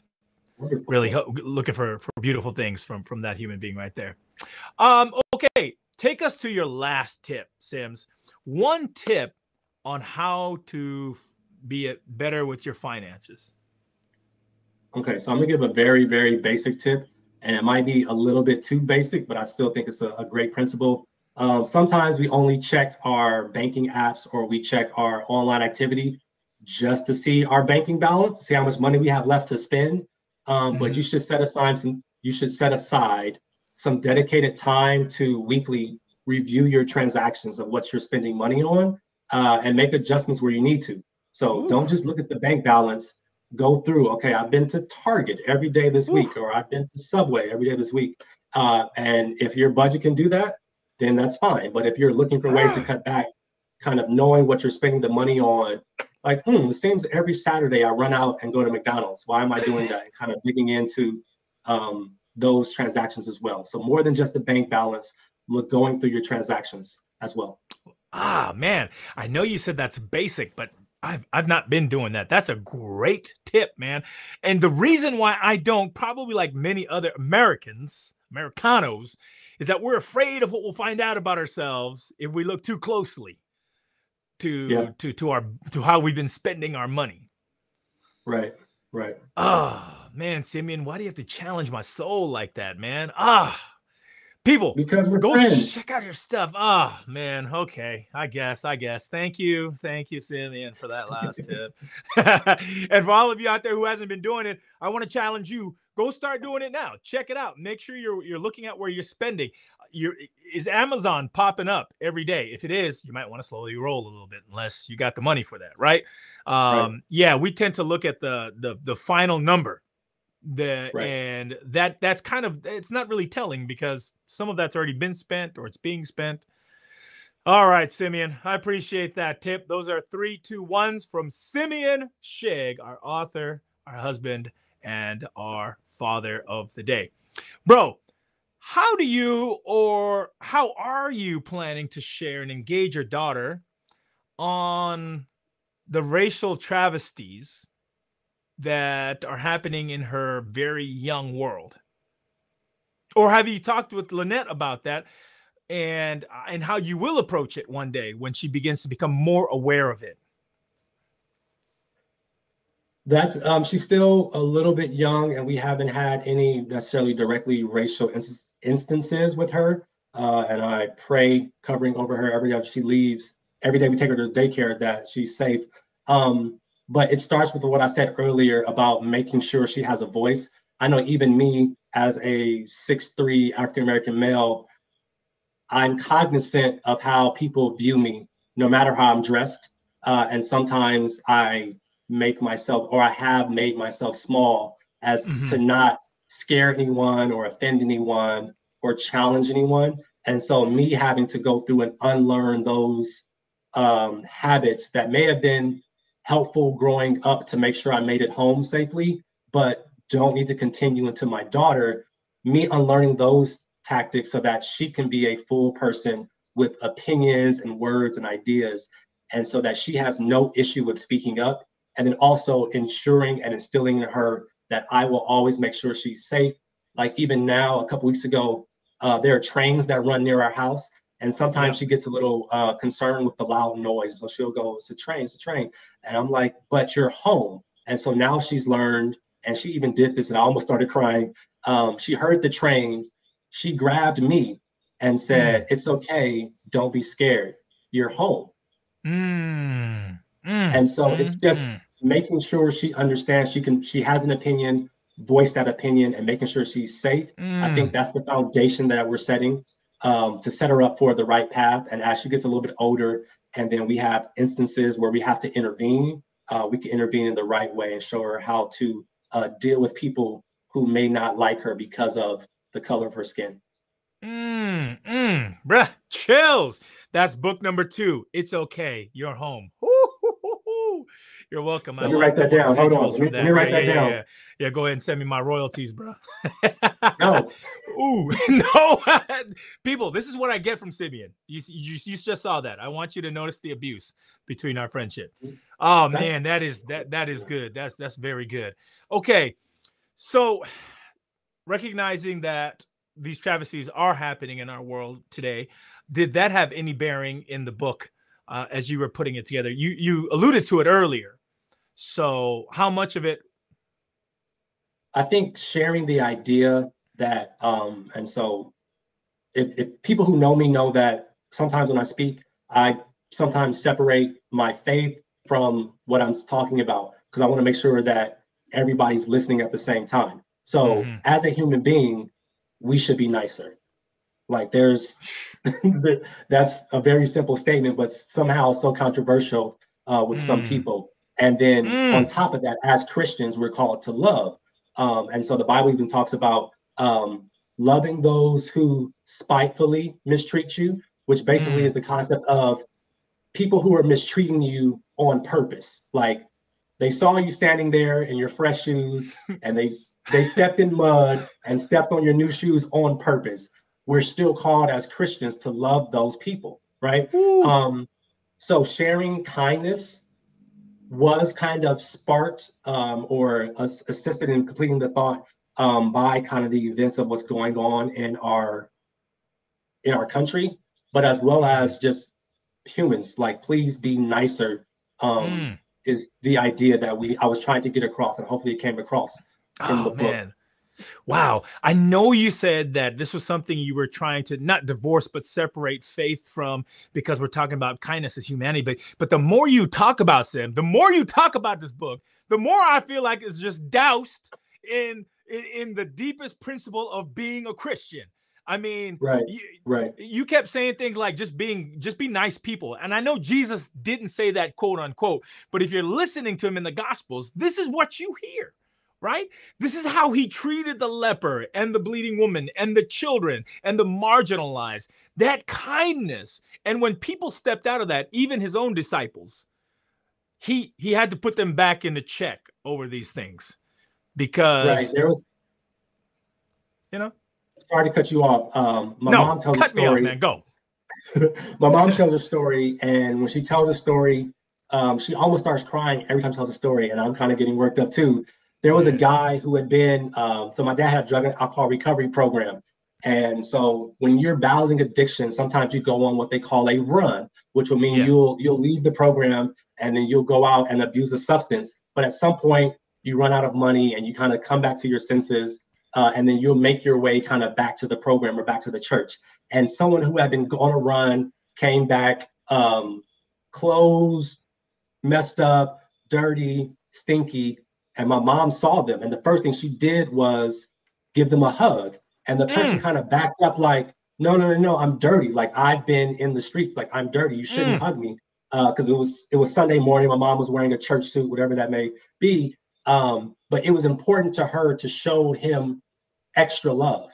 [SPEAKER 1] really looking for for beautiful things from from that human being right there. Um, okay, take us to your last tip, Sims. One tip on how to be better with your finances.
[SPEAKER 2] Okay, so I'm gonna give a very very basic tip, and it might be a little bit too basic, but I still think it's a, a great principle. Um, sometimes we only check our banking apps or we check our online activity just to see our banking balance, see how much money we have left to spend. Um, mm-hmm. But you should set aside some. You should set aside some dedicated time to weekly review your transactions of what you're spending money on uh, and make adjustments where you need to. So Ooh. don't just look at the bank balance. Go through. Okay, I've been to Target every day this Ooh. week, or I've been to Subway every day this week. Uh, and if your budget can do that, then that's fine. But if you're looking for ways to cut back, kind of knowing what you're spending the money on, like, hmm, it seems every Saturday I run out and go to McDonald's. Why am I doing that? And kind of digging into um, those transactions as well. So more than just the bank balance, look going through your transactions as well.
[SPEAKER 1] Ah, man, I know you said that's basic, but I've I've not been doing that. That's a great tip, man. And the reason why I don't, probably like many other Americans, Americanos, is that we're afraid of what we'll find out about ourselves if we look too closely to yeah. to to our to how we've been spending our money.
[SPEAKER 2] Right. Right.
[SPEAKER 1] Oh man, Simeon, why do you have to challenge my soul like that, man? Ah. People,
[SPEAKER 2] because we're go friends.
[SPEAKER 1] check out your stuff. Oh man, okay. I guess, I guess. Thank you. Thank you, Simeon, for that last tip. and for all of you out there who hasn't been doing it, I want to challenge you. Go start doing it now. Check it out. Make sure you're you're looking at where you're spending. You're, is Amazon popping up every day? If it is, you might want to slowly roll a little bit, unless you got the money for that, right? Um, right. Yeah, we tend to look at the the the final number the right. and that that's kind of it's not really telling because some of that's already been spent or it's being spent. All right simeon i appreciate that tip. Those are three two ones from simeon shigg our author our husband and our father of the day. Bro how do you or how are you planning to share and engage your daughter on the racial travesties that are happening in her very young world? Or have you talked with Lynette about that and and how you will approach it one day when she begins to become more aware of it?
[SPEAKER 2] That's um, she's still a little bit young, and we haven't had any necessarily directly racial ins- instances with her. Uh, and I pray covering over her every day she leaves. Every day we take her to daycare that she's safe. Um, but it starts with what I said earlier about making sure she has a voice. I know even me as a six-three African American male, I'm cognizant of how people view me, no matter how I'm dressed. Uh, and sometimes I make myself, or I have made myself small as mm-hmm. to not scare anyone or offend anyone or challenge anyone. And so, me having to go through and unlearn those um, habits that may have been helpful growing up to make sure I made it home safely, but don't need to continue into my daughter. Me unlearning those tactics so that she can be a full person with opinions and words and ideas, and so that she has no issue with speaking up. And then also ensuring and instilling in her that I will always make sure she's safe. Like even now, a couple weeks ago, uh, there are trains that run near our house, and sometimes she gets a little uh, concerned with the loud noise. So she'll go, It's a train, it's a train. And I'm like, But you're home. And so now she's learned, and she even did this, and I almost started crying. Um, she heard the train. She grabbed me and said, mm. It's okay. Don't be scared. You're home.
[SPEAKER 1] Mm.
[SPEAKER 2] Mm. And so it's just mm. making sure she understands she can, she has an opinion, voice that opinion, and making sure she's safe. I think mm. that's the foundation that we're setting um, to set her up for the right path. And as she gets a little bit older, and then we have instances where we have to intervene, uh, we can intervene in the right way and show her how to uh, deal with people who may not like her because of the color of her skin.
[SPEAKER 1] Mm, mm, bruh, chills. That's book number two. It's okay. You're home. You're welcome.
[SPEAKER 2] Let me write that down. Hold on. Let me, let me write yeah, that
[SPEAKER 1] yeah,
[SPEAKER 2] down.
[SPEAKER 1] Yeah, yeah, go ahead and send me my royalties, bro.
[SPEAKER 2] no.
[SPEAKER 1] Ooh, no. People, this is what I get from Simeon. You, you, you just saw that. I want you to notice the abuse between our friendship. Oh that's, man, that is that that is good. That's that's very good. Okay. So recognizing that these travesties are happening in our world today, did that have any bearing in the book uh, as you were putting it together? You you alluded to it earlier, so, how much of it?
[SPEAKER 2] I think sharing the idea that, um, and so if, if people who know me know that sometimes when I speak, I sometimes separate my faith from what I'm talking about because I want to make sure that everybody's listening at the same time. So, mm-hmm. as a human being, we should be nicer. Like, there's that's a very simple statement, but somehow so controversial uh, with mm. some people. And then mm. on top of that, as Christians, we're called to love. Um, and so the Bible even talks about um, loving those who spitefully mistreat you, which basically mm. is the concept of people who are mistreating you on purpose. Like they saw you standing there in your fresh shoes and they they stepped in mud and stepped on your new shoes on purpose. We're still called as Christians to love those people, right? Um, so sharing kindness was kind of sparked um, or assisted in completing the thought um, by kind of the events of what's going on in our in our country, but as well as just humans. Like, please be nicer. Um, mm. Is the idea that we I was trying to get across, and hopefully it came across.
[SPEAKER 1] oh man. Wow. I know you said that this was something you were trying to not divorce, but separate faith from because we're talking about kindness as humanity. But but the more you talk about Sim, the more you talk about this book, the more I feel like it's just doused in in, in the deepest principle of being a Christian. I mean,
[SPEAKER 2] right, you, right.
[SPEAKER 1] You kept saying things like just being, just be nice people. And I know Jesus didn't say that quote unquote, but if you're listening to him in the gospels, this is what you hear, right? This is how he treated the leper and the bleeding woman and the children and the marginalized. That kindness. And when people stepped out of that, even his own disciples, he he had to put them back in the check over these things because right. there was you know
[SPEAKER 2] sorry to cut you off. Um, my no, mom tells cut a story. Me off, man.
[SPEAKER 1] Go.
[SPEAKER 2] my mom tells a story, and when she tells a story, um, she almost starts crying every time she tells a story, and I'm kind of getting worked up too. There was a guy who had been, um, so my dad had a drug and alcohol recovery program. And so when you're battling addiction, sometimes you go on what they call a run, which will mean yeah. you'll you'll leave the program and then you'll go out and abuse a substance. But at some point, you run out of money and you kind of come back to your senses uh, and then you'll make your way kind of back to the program or back to the church. And someone who had been on a run came back um, clothes messed up, dirty, stinky. And my mom saw them. And the first thing she did was give them a hug. And the person mm. kind of backed up, like, no, no, no, no, I'm dirty. Like I've been in the streets. Like I'm dirty. You shouldn't mm. hug me. Because uh, it was it was Sunday morning. My mom was wearing a church suit, whatever that may be. Um, but it was important to her to show him extra love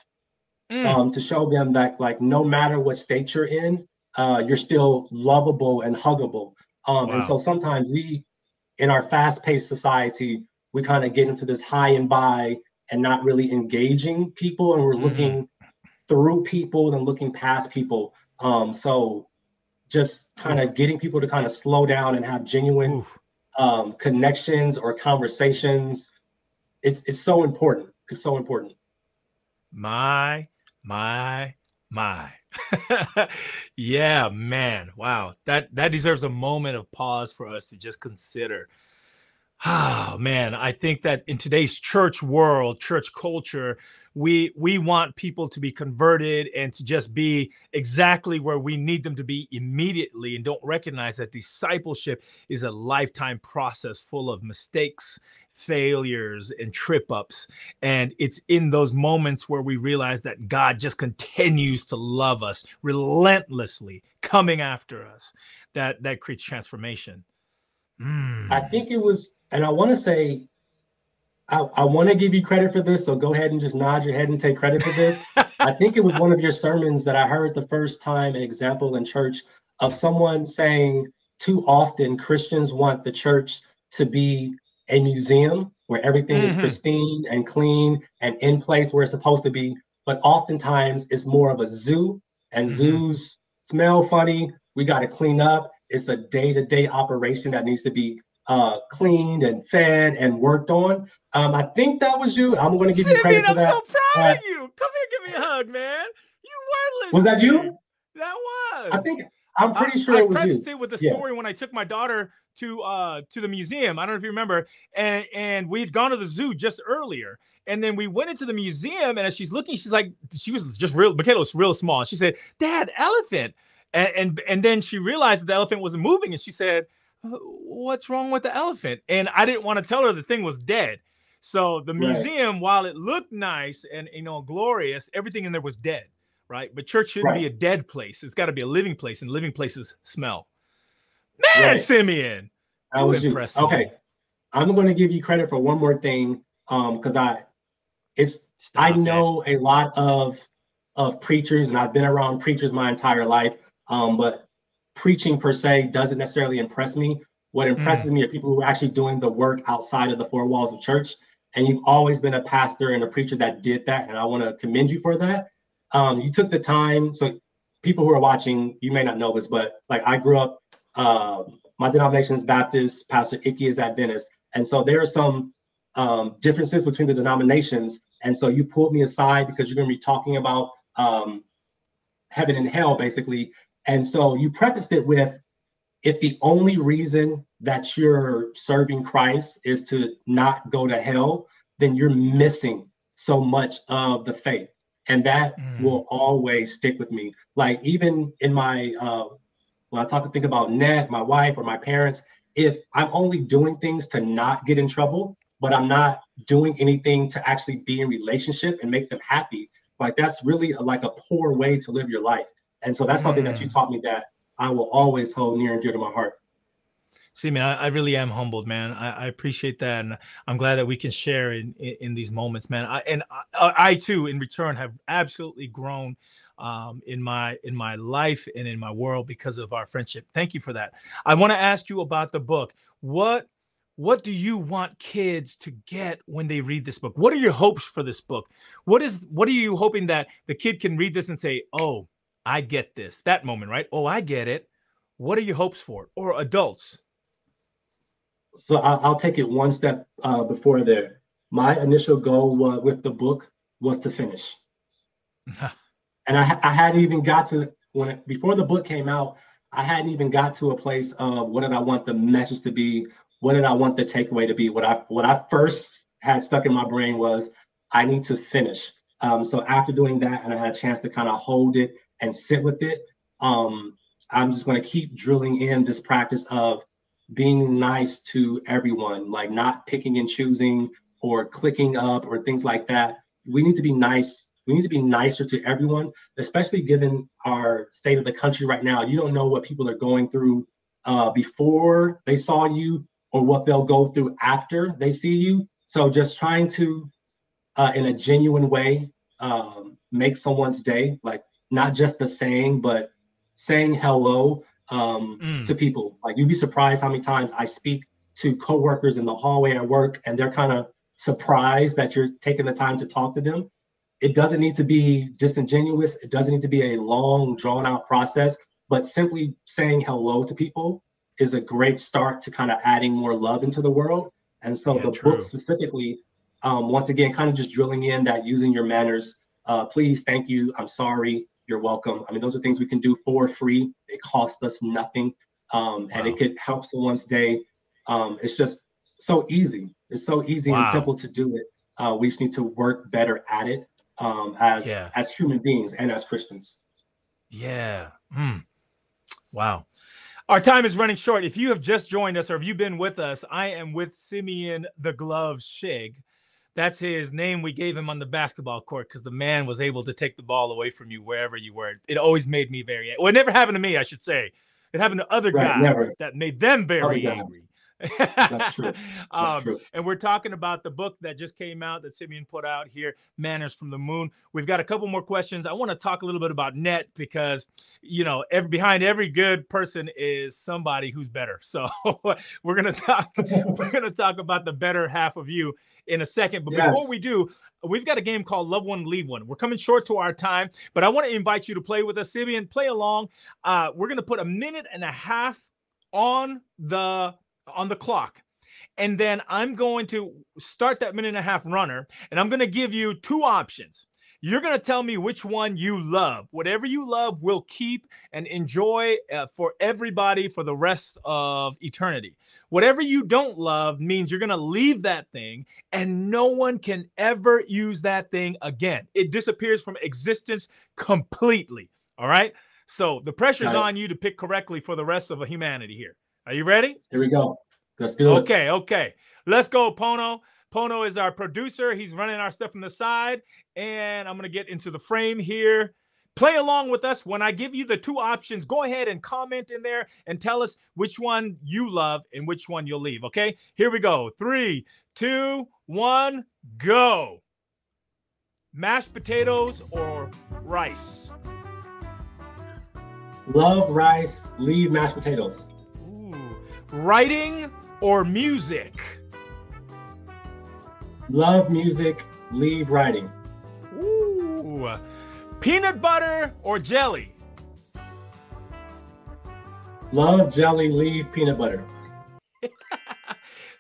[SPEAKER 2] mm. um, to show them that like no matter what state you're in uh, you're still lovable and huggable um, wow. and so sometimes we in our fast-paced society we kind of get into this high and by and not really engaging people and we're mm. looking through people and looking past people um, so just kind of getting people to kind of slow down and have genuine um, connections or conversations it's it's so important it's so important
[SPEAKER 1] my, my, my. yeah, man. Wow. That that deserves a moment of pause for us to just consider. Oh man, I think that in today's church world, church culture, we we want people to be converted and to just be exactly where we need them to be immediately and don't recognize that discipleship is a lifetime process full of mistakes failures and trip ups and it's in those moments where we realize that god just continues to love us relentlessly coming after us. That that creates transformation
[SPEAKER 2] mm. i think it was and i want to say I, I want to give you credit for this, so go ahead and just nod your head and take credit for this. I think it was one of your sermons that I heard the first time, an example in church of someone saying, too often Christians want the church to be a museum where everything mm-hmm. is pristine and clean and in place where it's supposed to be. But oftentimes it's more of a zoo, and mm-hmm. zoos smell funny. We got to clean up. It's a day to day operation that needs to be uh, cleaned and fed and worked on. Um, I think that was you. I'm going to give Simeon, you credit for
[SPEAKER 1] I'm
[SPEAKER 2] that.
[SPEAKER 1] I'm so proud uh, of you. Come here, give me a hug, man. You were listening.
[SPEAKER 2] Was that you?
[SPEAKER 1] That was.
[SPEAKER 2] I think I'm pretty I, sure I it was you.
[SPEAKER 1] it with the story yeah. when I took my daughter to uh to the museum. I don't know if you remember, and and we had gone to the zoo just earlier, and then we went into the museum, and as she's looking, she's like, she was just real. Michaela was real small. She said, "Dad, elephant," and and, and then she realized that the elephant wasn't moving, and she said what's wrong with the elephant? And I didn't want to tell her the thing was dead. So the museum, right. while it looked nice and you know glorious, everything in there was dead, right? But church shouldn't right. be a dead place. It's got to be a living place, and living places smell. Man, right. Simeon,
[SPEAKER 2] I was impressive. Okay, I'm going to give you credit for one more thing, um, because I, it's Stop I know that. a lot of of preachers, and I've been around preachers my entire life. Um, but preaching per se doesn't necessarily impress me. What impresses mm. me are people who are actually doing the work outside of the four walls of church. and you've always been a pastor and a preacher that did that, and I want to commend you for that. Um, you took the time. So people who are watching, you may not know this, but like I grew up. Uh, my denomination is Baptist. Pastor Icky is Adventist, and so there are some um, differences between the denominations. And so you pulled me aside because you're going to be talking about um, heaven and hell, basically. And so you prefaced it with if the only reason that you're serving Christ is to not go to hell, then you're missing so much of the faith. And that mm. will always stick with me. Like even in my uh when I talk to think about net, my wife or my parents, if I'm only doing things to not get in trouble, but I'm not doing anything to actually be in relationship and make them happy, like that's really a, like a poor way to live your life. And so that's something that you mm. taught me that I will always hold near and dear to my heart.
[SPEAKER 1] See, man, I, I really am humbled, man. I, I, appreciate that, and I'm glad that we can share in in, in these moments, man. I, and I, I, too, in return, have absolutely grown um, in my in my life and in my world because of our friendship. Thank you for that. I want to ask you about the book. What what do you want kids to get when they read this book? What are your hopes for this book? What is what are you hoping that the kid can read this and say, "Oh, I get this." That moment, right? "Oh, I get it." What are your hopes for? it? Or adults?
[SPEAKER 2] so I'll, I'll take it one step uh, before there. My initial goal with the book was to finish, and I, I hadn't even got to when it, before the book came out. I hadn't even got to a place of what did I want the message to be, what did I want the takeaway to be. What I what I first had stuck in my brain was I need to finish. Um, so after doing that, and I had a chance to kind of hold it and sit with it, um, I'm just going to keep drilling in this practice of being nice to everyone, like not picking and choosing or clicking up or things like that. We need to be nice. We need to be nicer to everyone, especially given our state of the country right now. You don't know what people are going through uh, before they saw you or what they'll go through after they see you. So just trying to, uh, in a genuine way, um, make someone's day, like not just the saying, but saying hello um, mm. to people. Like you'd be surprised how many times I speak to coworkers in the hallway at work, and they're kind of surprised that you're taking the time to talk to them. It doesn't need to be disingenuous. It doesn't need to be a long, drawn out process. But simply saying hello to people is a great start to kind of adding more love into the world. And so yeah, the true. book specifically, um, once again, kind of just drilling in that using your manners uh, please, thank you. I'm sorry. You're welcome. I mean, those are things we can do for free. It costs us nothing, um, and it could help someone's day. Um, it's just so easy. It's so easy wow. and simple to do it. Uh, we just need to work better at it um, as yeah. as human beings and as Christians.
[SPEAKER 1] Yeah. Mm. Wow. Our time is running short. If you have just joined us or have you've been with us, I am with Simeon the Glove Shigg. That's his name we gave him on the basketball court because the man was able to take the ball away from you wherever you were. It always made me very well. It never happened to me, I should say. It happened to other right, guys never. that made them very angry.
[SPEAKER 2] That's true. That's um, true.
[SPEAKER 1] And we're talking about the book that just came out that Simeon put out here, Manners from the Moon. We've got a couple more questions. I want to talk a little bit about net because, you know, every, behind every good person is somebody who's better. So we're gonna talk. we're gonna talk about the better half of you in a second. But yes. before we do, we've got a game called Love One, Leave One. We're coming short to our time, but I want to invite you to play with us. Simeon, play along. Uh, we're gonna put a minute and a half on the on the clock. And then I'm going to start that minute and a half runner, and I'm going to give you two options. You're going to tell me which one you love. Whatever you love, will keep and enjoy uh, for everybody for the rest of eternity. Whatever you don't love means you're going to leave that thing and no one can ever use that thing again. It disappears from existence completely. All right. So the pressure's on you to pick correctly for the rest of humanity here. Are you ready?
[SPEAKER 2] Here we go. Let's do
[SPEAKER 1] it. Okay, okay. Let's go, Pono. Pono is our producer. He's running our stuff from the side. And I'm going to get into the frame here. Play along with us. When I give you the two options, go ahead and comment in there and tell us which one you love and which one you'll leave. Okay, here we go. Three, two, one, go. Mashed potatoes or rice?
[SPEAKER 2] Love rice, leave mashed potatoes.
[SPEAKER 1] Writing or music?
[SPEAKER 2] Love music, leave writing.
[SPEAKER 1] Ooh. Peanut butter or jelly?
[SPEAKER 2] Love jelly, leave peanut butter.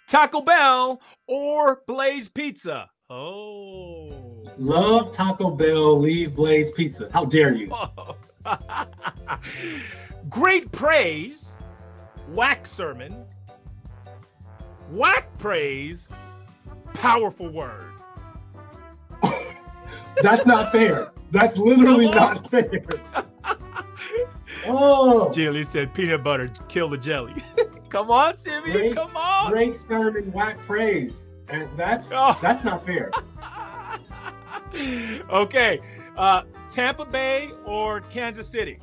[SPEAKER 1] Taco Bell or Blaze Pizza? Oh.
[SPEAKER 2] Love Taco Bell, leave Blaze Pizza. How dare you?
[SPEAKER 1] Great praise, whack sermon, whack praise, powerful word.
[SPEAKER 2] That's not fair. That's literally not fair.
[SPEAKER 1] oh. Jilly said peanut butter, kill the jelly. come on, Timmy.
[SPEAKER 2] Great,
[SPEAKER 1] come on.
[SPEAKER 2] Great sermon, whack praise. And that's oh. that's not fair.
[SPEAKER 1] okay. Uh, Tampa Bay or Kansas City?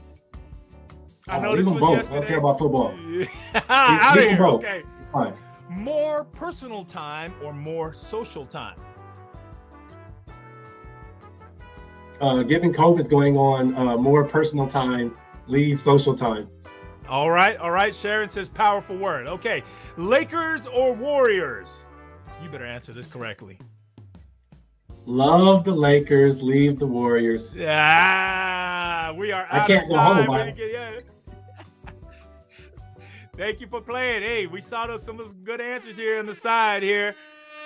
[SPEAKER 2] I know this was both. yesterday. I don't care about football.
[SPEAKER 1] Out of here. Both. Okay. Fine. More personal time or more social time?
[SPEAKER 2] Uh, given COVID's going on, uh, more personal time, leave social time.
[SPEAKER 1] All right, all right. Sharon says powerful word. Okay, Lakers or Warriors? You better answer this correctly.
[SPEAKER 2] Love the Lakers, leave the Warriors.
[SPEAKER 1] Yeah, we are. I can't go home. Yeah. Thank you for playing. Hey, we saw those, some of those good answers here on the side here.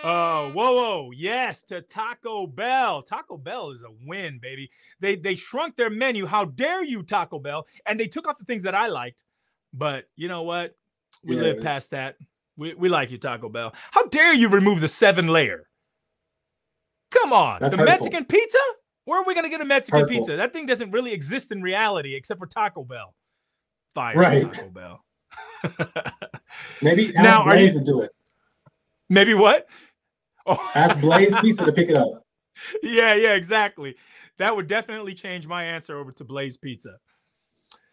[SPEAKER 1] Uh, whoa, whoa, yes to Taco Bell. Taco Bell is a win, baby. They they shrunk their menu. How dare you, Taco Bell? And they took off the things that I liked. But you know what? We yeah. live past that. We, we like you, Taco Bell. How dare you remove the seven layer? Come on, That's the hurtful. Mexican pizza. Where are we gonna get a Mexican hurtful. pizza? That thing doesn't really exist in reality, except for Taco Bell. Fire right. Taco Bell.
[SPEAKER 2] Maybe now Blaze you, to do it.
[SPEAKER 1] Maybe what?
[SPEAKER 2] Oh. Ask Blaze Pizza to pick it up.
[SPEAKER 1] Yeah, yeah, exactly. That would definitely change my answer over to Blaze Pizza.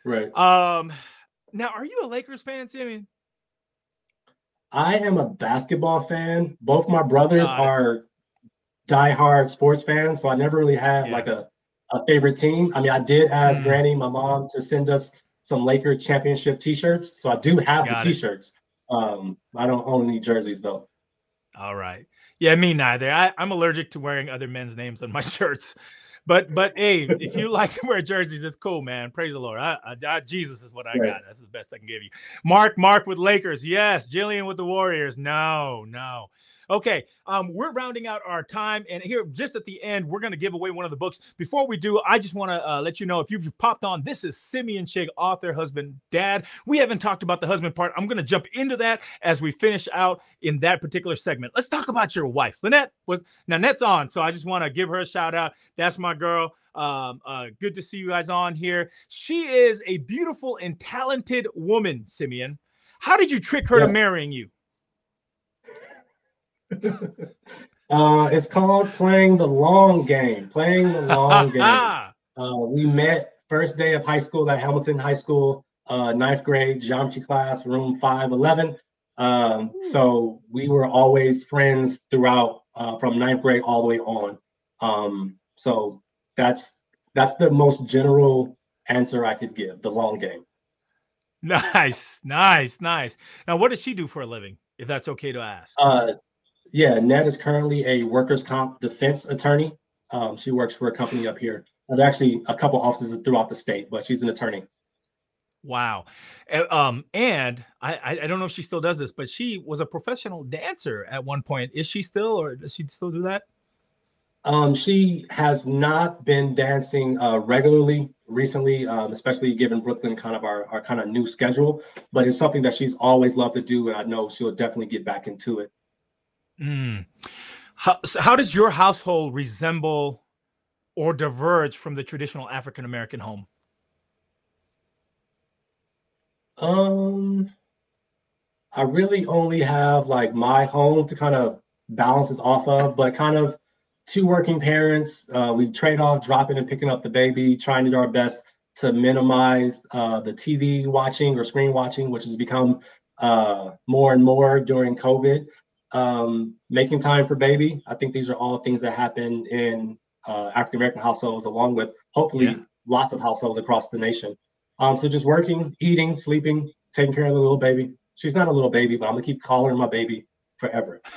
[SPEAKER 2] Right.
[SPEAKER 1] Um. Now, are you a Lakers fan, Simeon?
[SPEAKER 2] I am a basketball fan. Both my brothers are diehard sports fans, so I never really had yeah. like a, a favorite team. I mean, I did ask mm. Granny, my mom, to send us some Laker championship T-shirts, so I do have Got the T-shirts. Um, I don't own any jerseys though.
[SPEAKER 1] All right. Yeah, me neither. I, I'm allergic to wearing other men's names on my shirts. But but hey, if you like to wear jerseys, it's cool, man. Praise the Lord. I, I, I, Jesus is what I got. That's the best I can give you. Mark, Mark with Lakers. Yes. Jillian with the Warriors. No, no. Okay, um, we're rounding out our time, and here just at the end, we're going to give away one of the books. Before we do, I just want to uh, let you know if you've popped on, this is Simeon Shigg, author, husband, dad. We haven't talked about the husband part. I'm going to jump into that as we finish out in that particular segment. Let's talk about your wife, Lynette. Was now Net's on, so I just want to give her a shout out. That's my girl. Um, uh, good to see you guys on here. She is a beautiful and talented woman, Simeon. How did you trick her yes. to marrying you?
[SPEAKER 2] uh, it's called playing the long game. Playing the long game. Uh, we met first day of high school at Hamilton High School, uh, ninth grade geometry class, room five eleven. Um, so we were always friends throughout uh, from ninth grade all the way on. Um, so that's that's the most general answer I could give. The long game.
[SPEAKER 1] Nice, nice, nice. Now, what does she do for a living? If that's okay to ask.
[SPEAKER 2] Uh, yeah, Net is currently a workers' comp defense attorney. Um, she works for a company up here. There's actually a couple offices throughout the state, but she's an attorney.
[SPEAKER 1] Wow. Um, and I, I don't know if she still does this, but she was a professional dancer at one point. Is she still, or does she still do that?
[SPEAKER 2] Um, she has not been dancing uh, regularly recently, um, especially given Brooklyn kind of our, our kind of new schedule. But it's something that she's always loved to do, and I know she'll definitely get back into it.
[SPEAKER 1] Mm. How, so how does your household resemble or diverge from the traditional African American home?
[SPEAKER 2] Um, I really only have like my home to kind of balance this off of, but kind of two working parents. Uh, we trade off dropping and picking up the baby, trying to do our best to minimize uh, the TV watching or screen watching, which has become uh, more and more during COVID um, making time for baby. I think these are all things that happen in uh, African American households, along with hopefully yeah. lots of households across the nation. Um, so just working, eating, sleeping, taking care of the little baby. She's not a little baby, but I'm gonna keep calling her my baby forever.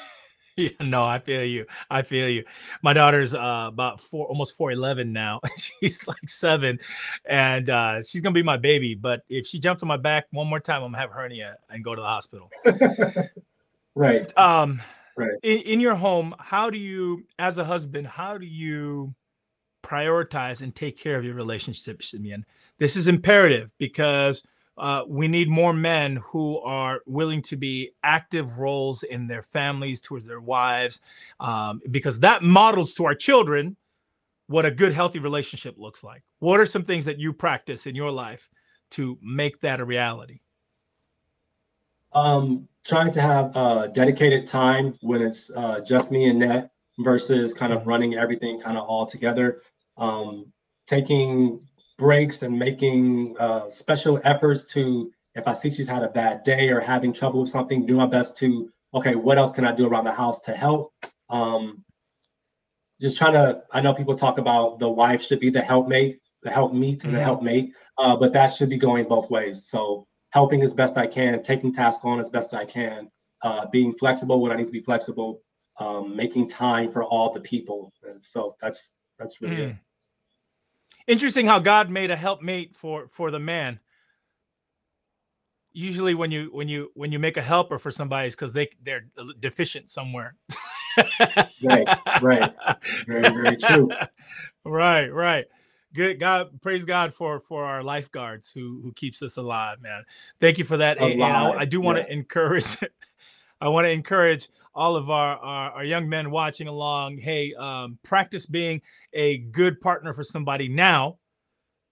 [SPEAKER 1] Yeah, no, I feel you. I feel you. My daughter's uh, about four, almost four eleven now. she's like seven, and uh, she's gonna be my baby. But if she jumps on my back one more time, I'm gonna have hernia and go to the hospital.
[SPEAKER 2] right.
[SPEAKER 1] Um. Right. In, in your home, how do you, as a husband, how do you prioritize and take care of your relationship, Simeon? This is imperative because uh, we need more men who are willing to be active roles in their families towards their wives, um, because that models to our children what a good, healthy relationship looks like. What are some things that you practice in your life to make that a reality?
[SPEAKER 2] Um, trying to have uh, dedicated time when it's uh, just me and Net versus kind of running everything kind of all together. Um, taking breaks and making uh, special efforts to, if I see she's had a bad day or having trouble with something, do my best to, okay, what else can I do around the house to help? Um, just trying to, I know people talk about the wife should be the helpmate, the helpmeet and the mm-hmm. helpmate, uh, but that should be going both ways. So helping as best I can, taking tasks on as best I can, uh, being flexible when I need to be flexible, um, making time for all the people. And so that's that's really mm. it
[SPEAKER 1] interesting how God made a helpmate for for the man. Usually, when you when you when you make a helper for somebody, it's because they they're deficient somewhere.
[SPEAKER 2] right, right, very very true.
[SPEAKER 1] Right, right. Good God, praise God for for our lifeguards who who keeps us alive, man. Thank you for that. Alive. And I, I do want to yes. encourage. I want to encourage all of our, our, our young men watching along, hey, um, practice being a good partner for somebody now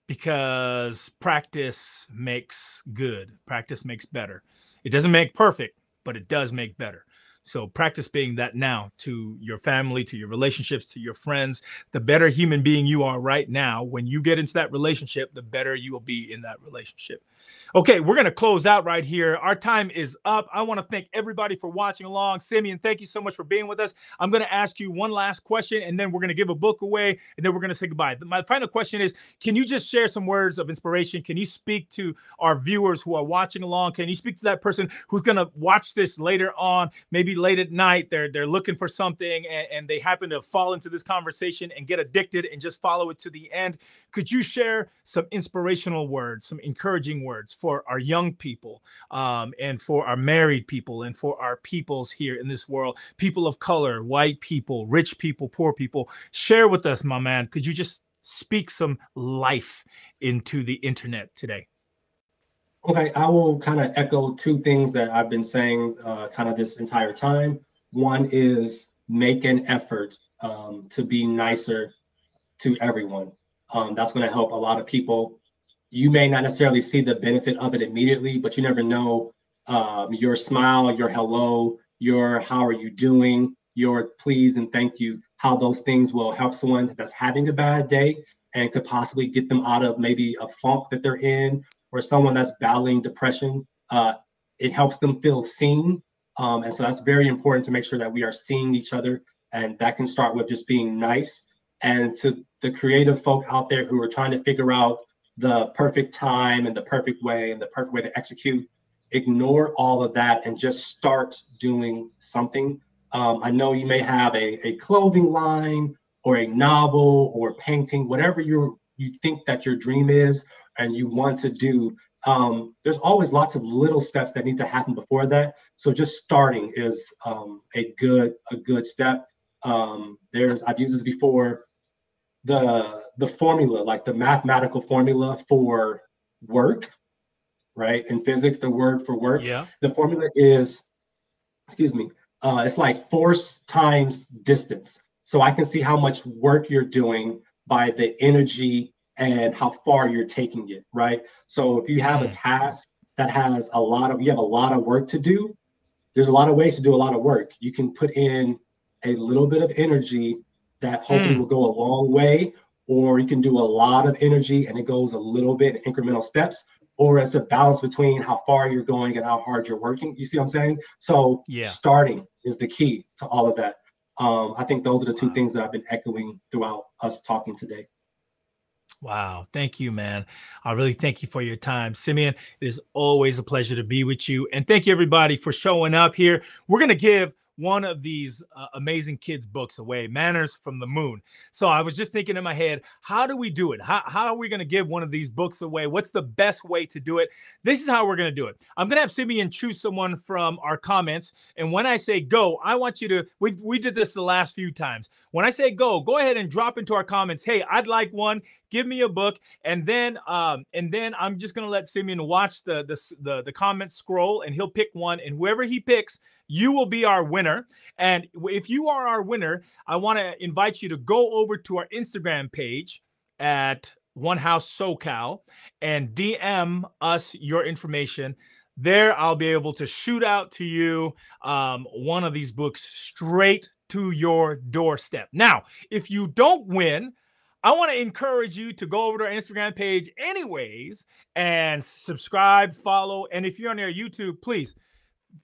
[SPEAKER 1] because practice makes good. Practice makes better. It doesn't make perfect, but it does make better. So practice being that now to your family, to your relationships, to your friends. The better human being you are right now, when you get into that relationship, the better you will be in that relationship. Okay, we're going to close out right here. Our time is up. I want to thank everybody for watching along. Simeon, thank you so much for being with us. I'm going to ask you one last question, and then we're going to give a book away, and then we're going to say goodbye. My final question is Can you just share some words of inspiration? Can you speak to our viewers who are watching along? Can you speak to that person who's going to watch this later on, maybe late at night? They're, they're looking for something, and, and they happen to fall into this conversation and get addicted and just follow it to the end. Could you share some inspirational words, some encouraging words? for our young people um, and for our married people and for our peoples here in this world, people of color, white people, rich people, poor people. Share with us, my man. Could you just speak some life into the internet today?
[SPEAKER 2] Okay, I will kind of echo two things that I've been saying uh, kind of this entire time. One is make an effort um, to be nicer to everyone. Um, that's going to help a lot of people you may not necessarily see the benefit of it immediately, but you never know um, your smile, your hello, your how are you doing, your please and thank you, how those things will help someone that's having a bad day and could possibly get them out of maybe a funk that they're in or someone that's battling depression. Uh, it helps them feel seen. Um, and so that's very important to make sure that we are seeing each other. And that can start with just being nice. And to the creative folk out there who are trying to figure out the perfect time and the perfect way and the perfect way to execute. Ignore all of that and just start doing something. Um, I know you may have a, a clothing line or a novel or painting, whatever you you think that your dream is and you want to do. Um, there's always lots of little steps that need to happen before that. So just starting is um, a good a good step. Um, there's I've used this before. The the formula, like the mathematical formula for work, right? In physics, the word for work,
[SPEAKER 1] yeah.
[SPEAKER 2] the formula is, excuse me, uh, it's like force times distance. So I can see how much work you're doing by the energy and how far you're taking it, right? So if you have a mm. task that has a lot of, you have a lot of work to do, there's a lot of ways to do a lot of work. You can put in a little bit of energy that hopefully mm. will go a long way, or you can do a lot of energy and it goes a little bit incremental steps, or it's a balance between how far you're going and how hard you're working. You see what I'm saying? So
[SPEAKER 1] yeah.
[SPEAKER 2] starting is the key to all of that. Um, I think those are the two wow. things that I've been echoing throughout us talking today.
[SPEAKER 1] Wow. Thank you, man. I really thank you for your time. Simeon, it is always a pleasure to be with you. And thank you, everybody, for showing up here. We're going to give one of these uh, amazing kids books away manners from the moon so i was just thinking in my head how do we do it how, how are we going to give one of these books away what's the best way to do it this is how we're going to do it i'm going to have simeon choose someone from our comments and when i say go i want you to we we did this the last few times when i say go go ahead and drop into our comments hey i'd like one give me a book and then um and then i'm just gonna let simeon watch the the the, the comments scroll and he'll pick one and whoever he picks you will be our winner. And if you are our winner i want to invite you to go over to our instagram page at one house socal and dm us your information. There i'll be able to shoot out to you um, one of these books straight to your doorstep. Now if you don't win I want to encourage you to go over to our Instagram page, anyways, and subscribe, follow. And if you're on our YouTube, please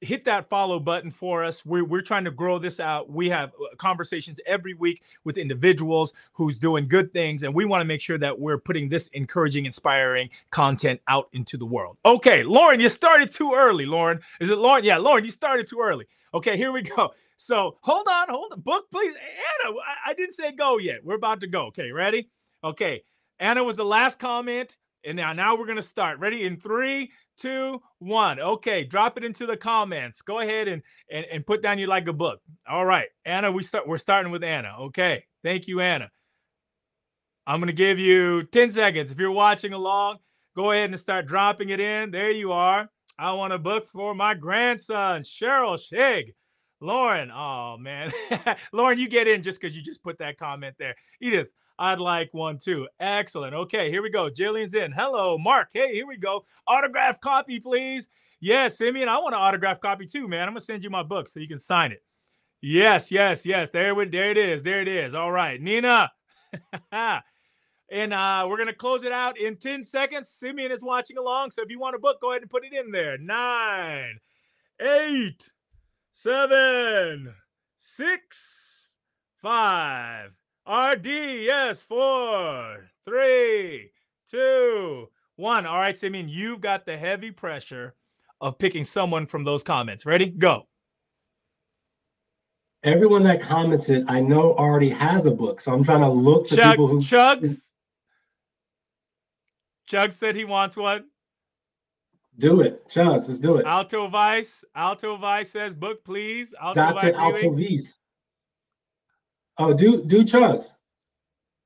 [SPEAKER 1] hit that follow button for us. We're, we're trying to grow this out. We have uh, conversations every week with individuals who's doing good things, and we want to make sure that we're putting this encouraging, inspiring content out into the world. Okay, Lauren, you started too early. Lauren, is it Lauren? Yeah, Lauren, you started too early. Okay, here we go. So hold on, hold on. Book, please. Anna, I, I didn't say go yet. We're about to go. Okay, ready? Okay. Anna was the last comment. And now, now we're going to start. Ready? In three, two, one. Okay, drop it into the comments. Go ahead and, and, and put down you like a book. All right. Anna, we start, we're starting with Anna. Okay. Thank you, Anna. I'm going to give you 10 seconds. If you're watching along, go ahead and start dropping it in. There you are. I want a book for my grandson, Cheryl Shigg. Lauren, oh man. Lauren, you get in just because you just put that comment there. Edith, I'd like one too. Excellent. Okay, here we go. Jillian's in. Hello, Mark. Hey, here we go. Autograph copy, please. Yes, Simeon, I want an autograph copy too, man. I'm gonna send you my book so you can sign it. Yes, yes, yes. There, we, there it is. There it is. All right, Nina. and uh, we're gonna close it out in 10 seconds. Simeon is watching along, so if you want a book, go ahead and put it in there. Nine, eight, seven, six, five. RD, yes, four, three, two, one. All right, Simeon, you've got the heavy pressure of picking someone from those comments. Ready? Go.
[SPEAKER 2] Everyone that commented, I know already has a book, so I'm trying to look for people who.
[SPEAKER 1] Chugs. Chug said he wants one.
[SPEAKER 2] Do it, Chugs. Let's do it.
[SPEAKER 1] Alto Vice. Alto Vice says, "Book, please."
[SPEAKER 2] Alto Dr. Alto Vice. Oh, do do Chugs.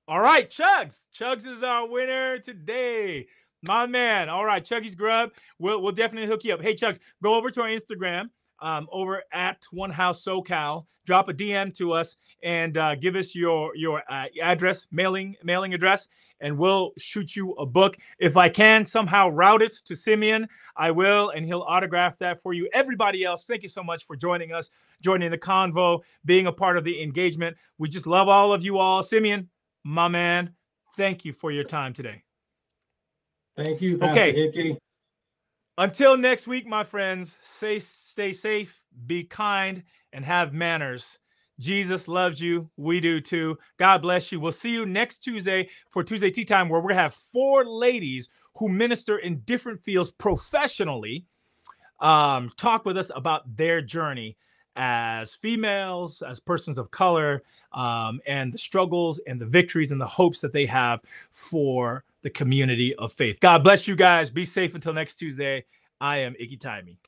[SPEAKER 1] All right, Chugs. Chugs is our winner today. My man. All right, Chuggy's Grub. We'll, we'll definitely hook you up. Hey, Chugs, go over to our Instagram, um, over at One House SoCal. Drop a DM to us and uh, give us your your uh, address, mailing mailing address, and we'll shoot you a book. If I can somehow route it to Simeon, I will, and he'll autograph that for you. Everybody else, thank you so much for joining us joining the convo, being a part of the engagement. We just love all of you all. Simeon, my man, thank you for your time today.
[SPEAKER 2] Thank you. Pastor okay. Icky.
[SPEAKER 1] Until next week, my friends, stay, stay safe, be kind, and have manners. Jesus loves you. We do too. God bless you. We'll see you next Tuesday for Tuesday Tea Time, where we're going to have four ladies who minister in different fields professionally um, talk with us about their journey as females, as persons of color, um, and the struggles and the victories and the hopes that they have for the community of faith. God bless you guys. Be safe until next Tuesday. I am Iggy Timey.